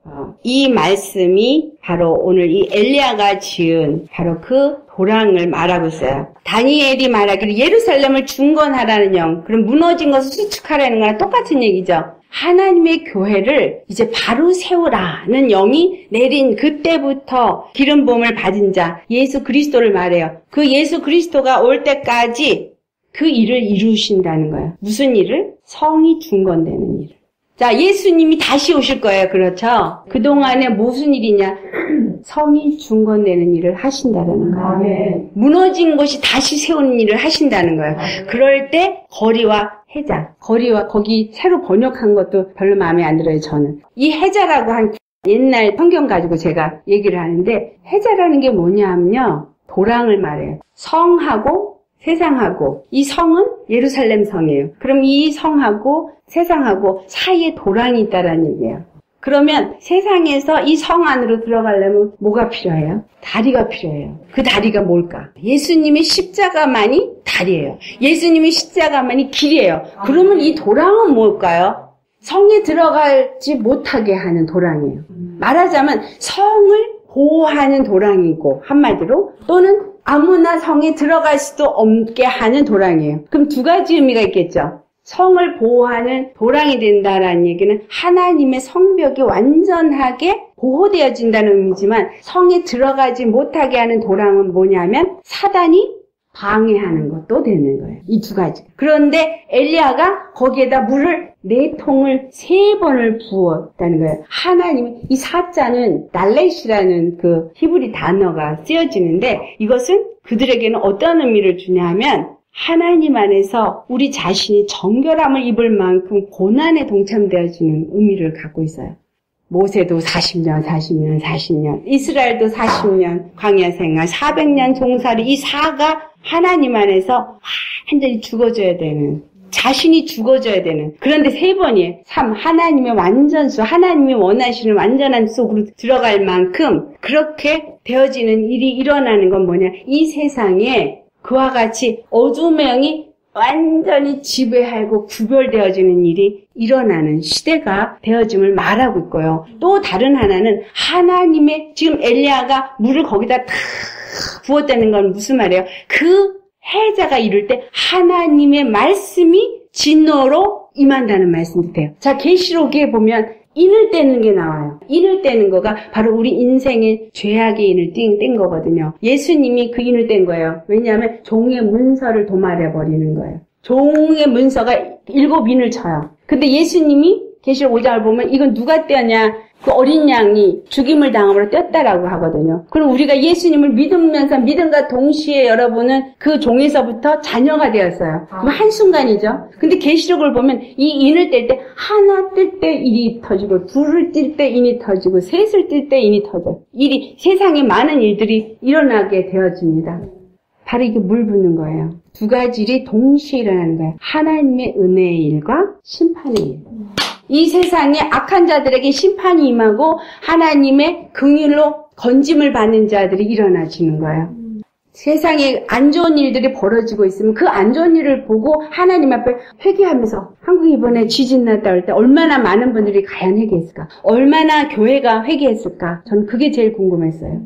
이 말씀이 바로 오늘 이 엘리야가 지은 바로 그 도랑을 말하고 있어요. 다니엘이 말하기를 예루살렘을 중건하라는 영, 그럼 무너진 것을 수축하라는 거랑 똑같은 얘기죠. 하나님의 교회를 이제 바로 세우라는 영이 내린 그때부터 기름 부음을 받은 자 예수 그리스도를 말해요. 그 예수 그리스도가 올 때까지 그 일을 이루신다는 거예요. 무슨 일을? 성이 중건되는 일을. 자, 예수님이 다시 오실 거예요. 그렇죠? 그동안에 무슨 일이냐? <clears throat> 성이 중건되는 일을 하신다는 거예요. 무너진 것이 다시 세우는 일을 하신다는 거예요. 그럴 때 거리와 해자, 거리와 거기 새로 번역한 것도 별로 마음에 안 들어요. 저는 이 해자라고 한 옛날 성경 가지고 제가 얘기를 하는데 해자라는 게 뭐냐면요, 도랑을 말해요. 성하고 세상하고 이 성은 예루살렘 성이에요. 그럼 이 성하고 세상하고 사이에 도랑이 있다라는 얘기예요. 그러면 세상에서 이 성 안으로 들어가려면 뭐가 필요해요? 다리가 필요해요. 그 다리가 뭘까? 예수님의 십자가만이 다리예요. 예수님의 십자가만이 길이에요. 그러면 이 도랑은 뭘까요? 성에 들어가지 못하게 하는 도랑이에요. 말하자면 성을 보호하는 도랑이고 한마디로 또는 아무나 성에 들어갈 수도 없게 하는 도랑이에요. 그럼 두 가지 의미가 있겠죠. 성을 보호하는 도랑이 된다라는 얘기는 하나님의 성벽이 완전하게 보호되어진다는 의미지만 성에 들어가지 못하게 하는 도랑은 뭐냐면 사단이 방해하는 것도 되는 거예요. 이 두 가지. 그런데 엘리야가 거기에다 물을 네 통을 세 번을 부었다는 거예요. 하나님 이 사자는 날렛이라는 그 히브리 단어가 쓰여지는데 이것은 그들에게는 어떤 의미를 주냐면 하나님 안에서 우리 자신이 정결함을 입을 만큼 고난에 동참되어지는 의미를 갖고 있어요. 모세도 40년, 40년, 40년, 이스라엘도 40년 광야 생활, 400년 종살이 이 사가 하나님 안에서 완전히 죽어져야 되는 자신이 죽어져야 되는 그런데 세 번이에요. 3. 하나님의 완전수, 하나님이 원하시는 완전한 속으로 들어갈 만큼 그렇게 되어지는 일이 일어나는 건 뭐냐? 이 세상에 그와 같이 영이 완전히 지배하고 구별되어지는 일이 일어나는 시대가 되어짐을 말하고 있고요. 또 다른 하나는 하나님의 지금 엘리야가 물을 거기다 탁 부었다는 건 무슨 말이에요? 그 해자가 이룰 때 하나님의 말씀이 진노로 임한다는 말씀도 돼요. 자, 계시록에 보면 인을 떼는 게 나와요. 인을 떼는 거가 바로 우리 인생의 죄악의 인을 뗀, 뗀 거거든요. 예수님이 그 인을 뗀 거예요. 왜냐하면 종의 문서를 도말해 버리는 거예요. 종의 문서가 일곱 인을 쳐요. 근데 예수님이 계시록 5장을 보면 이건 누가 떼었냐? 그 어린 양이 죽임을 당함으로 뗐다라고 하거든요. 그럼 우리가 예수님을 믿으면서 믿음과 동시에 여러분은 그 종에서부터 자녀가 되었어요. 그럼 한순간이죠. 근데 계시록을 보면 이 인을 뗄 때 하나 뜰때 인이 터지고 둘을 뜰때 인이 터지고 셋을 뜰때 인이 터져요. 일이 세상에 많은 일들이 일어나게 되어집니다. 바로 이게 물 붓는 거예요. 두 가지 일이 동시에 일어나는 거예요. 하나님의 은혜의 일과 심판의 일. 이 세상에 악한 자들에게 심판이 임하고 하나님의 긍휼로 건짐을 받는 자들이 일어나지는 거예요. 세상에 안 좋은 일들이 벌어지고 있으면 그 안 좋은 일을 보고 하나님 앞에 회개하면서 한국 이번에 지진 났다 할 때 얼마나 많은 분들이 과연 회개했을까? 얼마나 교회가 회개했을까? 저는 그게 제일 궁금했어요.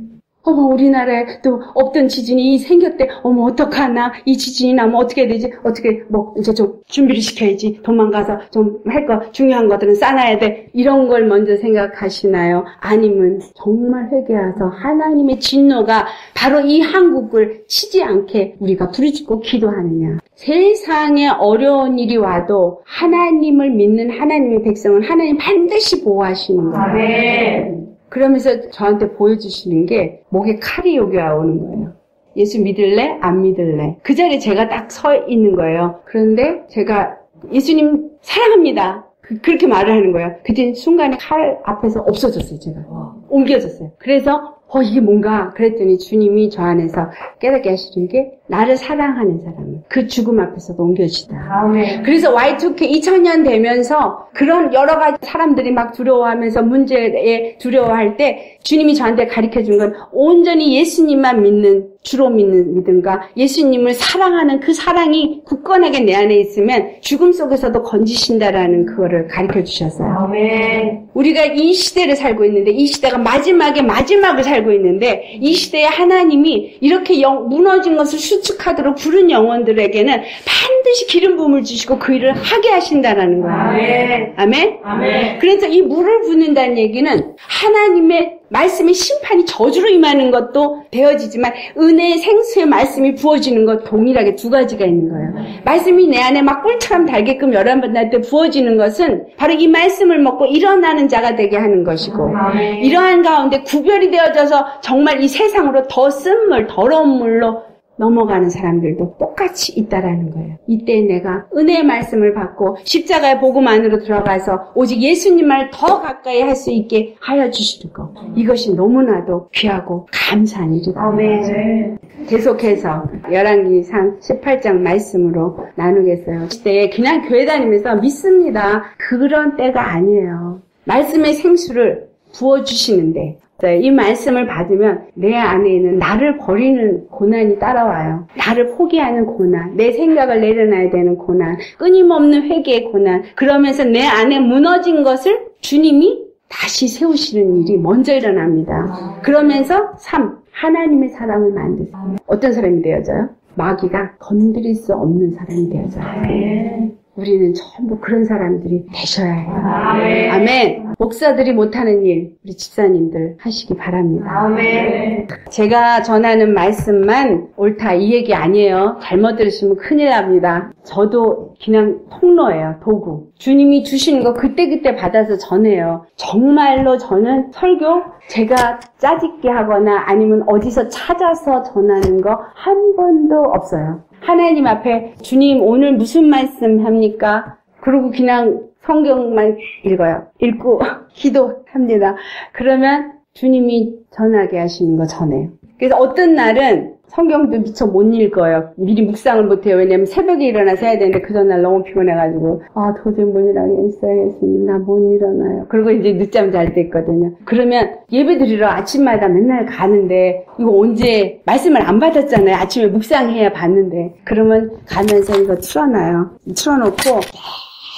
어머 우리나라에 또 없던 지진이 생겼대. 어머 어떡하나 이 지진이 나면 어떻게 되지? 어떻게 뭐 이제 좀 준비를 시켜야지. 도망가서 좀 할 거 중요한 것들은 싸놔야 돼. 이런 걸 먼저 생각하시나요? 아니면 정말 회개해서 하나님의 진노가 바로 이 한국을 치지 않게 우리가 부르짖고 기도하느냐? 세상에 어려운 일이 와도 하나님을 믿는 하나님의 백성은 하나님 반드시 보호하시는 거예요. 아멘. 그러면서 저한테 보여주시는 게 목에 칼이 여기 오는 거예요. 예수 믿을래? 안 믿을래? 그 자리에 제가 딱 서 있는 거예요. 그런데 제가 예수님 사랑합니다. 그, 렇게 말을 하는 거예요. 그때 순간에 칼 앞에서 없어졌어요, 제가. 옮겨졌어요. 그래서 어, 이게 뭔가 그랬더니 주님이 저 안에서 깨닫게 하시는 게 나를 사랑하는 사람은 그 죽음 앞에서도 옮겨지다. 아멘. 그래서 Y2K 2000년 되면서 그런 여러 가지 사람들이 막 두려워하면서 문제에 두려워할 때 주님이 저한테 가르쳐 준 건 온전히 예수님만 믿는 주로 믿는 믿음과 예수님을 사랑하는 그 사랑이 굳건하게 내 안에 있으면 죽음 속에서도 건지신다라는 그거를 가르쳐 주셨어요. 아멘. 우리가 이 시대를 살고 있는데 이 시대가 마지막에 마지막을 살고 있는데 이 시대에 하나님이 이렇게 영, 무너진 것을 수 축하도록 부른 영혼들에게는 반드시 기름 부음을 주시고 그 일을 하게 하신다라는 거예요. 아멘. 아멘. 아멘. 그래서 이 물을 붓는다는 얘기는 하나님의 말씀의 심판이 저주로 임하는 것도 되어지지만 은혜의 생수의 말씀이 부어지는 것 동일하게 두 가지가 있는 거예요. 말씀이 내 안에 막 꿀처럼 달게끔 열한 번날 때 부어지는 것은 바로 이 말씀을 먹고 일어나는 자가 되게 하는 것이고 이러한 가운데 구별이 되어져서 정말 이 세상으로 더 쓴 물, 더러운 물로 넘어가는 사람들도 똑같이 있다라는 거예요. 이때 내가 은혜의 말씀을 받고 십자가의 복음 안으로 들어가서 오직 예수님을 더 가까이 할 수 있게 하여 주시는 것. 이것이 너무나도 귀하고 감사한 일이다. 아멘. 계속해서 열왕기상 18장 말씀으로 나누겠어요. 시대에 그냥 교회 다니면서 믿습니다. 그런 때가 아니에요. 말씀의 생수를 부어주시는데 네, 이 말씀을 받으면 내 안에 있는 나를 버리는 고난이 따라와요. 나를 포기하는 고난, 내 생각을 내려놔야 되는 고난, 끊임없는 회개의 고난, 그러면서 내 안에 무너진 것을 주님이 다시 세우시는 일이 먼저 일어납니다. 그러면서 3. 하나님의 사람을 만드세요. 어떤 사람이 되어져요? 마귀가 건드릴 수 없는 사람이 되어져요. 우리는 전부 그런 사람들이 되셔야 해요. 아멘. 아멘. 목사들이 못하는 일, 우리 집사님들 하시기 바랍니다. 아멘. 제가 전하는 말씀만 옳다 이 얘기 아니에요. 잘못 들으시면 큰일 납니다. 저도 그냥 통로예요. 도구. 주님이 주시는 거 그때그때 받아서 전해요. 정말로 저는 설교 제가 짜집게 하거나 아니면 어디서 찾아서 전하는 거 한 번도 없어요. 하나님 앞에 주님 오늘 무슨 말씀 합니까? 그리고 그냥 성경만 읽어요. 읽고 <laughs> 기도합니다. 그러면 주님이 전하게 하시는 거 전해요. 그래서 어떤 날은 성경도 미처 못 읽어요. 미리 묵상을 못해요. 왜냐면 새벽에 일어나서 해야 되는데 그 전날 너무 피곤해가지고 아 도저히 못 일어나겠어요. 예수님 나 못 일어나요. 그리고 이제 늦잠 잘 때 있거든요. 그러면 예배 드리러 아침마다 맨날 가는데 이거 언제 말씀을 안 받았잖아요. 아침에 묵상해야 받는데 그러면 가면서 이거 틀어놔요. 틀어놓고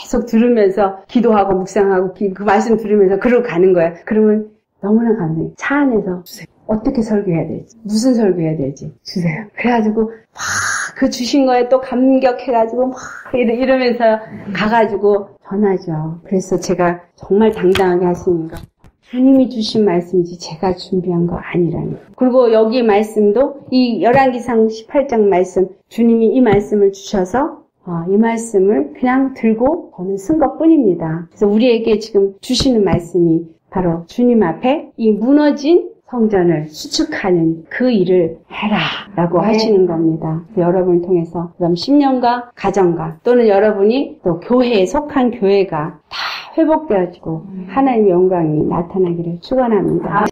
계속 들으면서 기도하고 묵상하고 그 말씀 들으면서 그러고 가는 거예요. 그러면 너무나 감사해요. 차 안에서 주세요. 어떻게 설교해야 될지, 무슨 설교해야 될지 주세요. 그래가지고 막 그 주신 거에 또 감격해가지고 막 이러, 면서 가가지고 전하죠. 그래서 제가 정말 당당하게 하시는 거. 주님이 주신 말씀이지 제가 준비한 거 아니라는 거. 그리고 여기 말씀도 이 열왕기상 18장 말씀 주님이 이 말씀을 주셔서 어, 이 말씀을 그냥 들고 저는 쓴 것뿐입니다. 그래서 우리에게 지금 주시는 말씀이 바로 주님 앞에 이 무너진 성전을 수축하는 그 일을 해라 라고 네. 하시는 겁니다. 여러분을 통해서 그럼 10년과 가정과 또는 여러분이 또 교회에 속한 교회가 다 회복되어지고 음. 하나님의 영광이 나타나기를 축원합니다.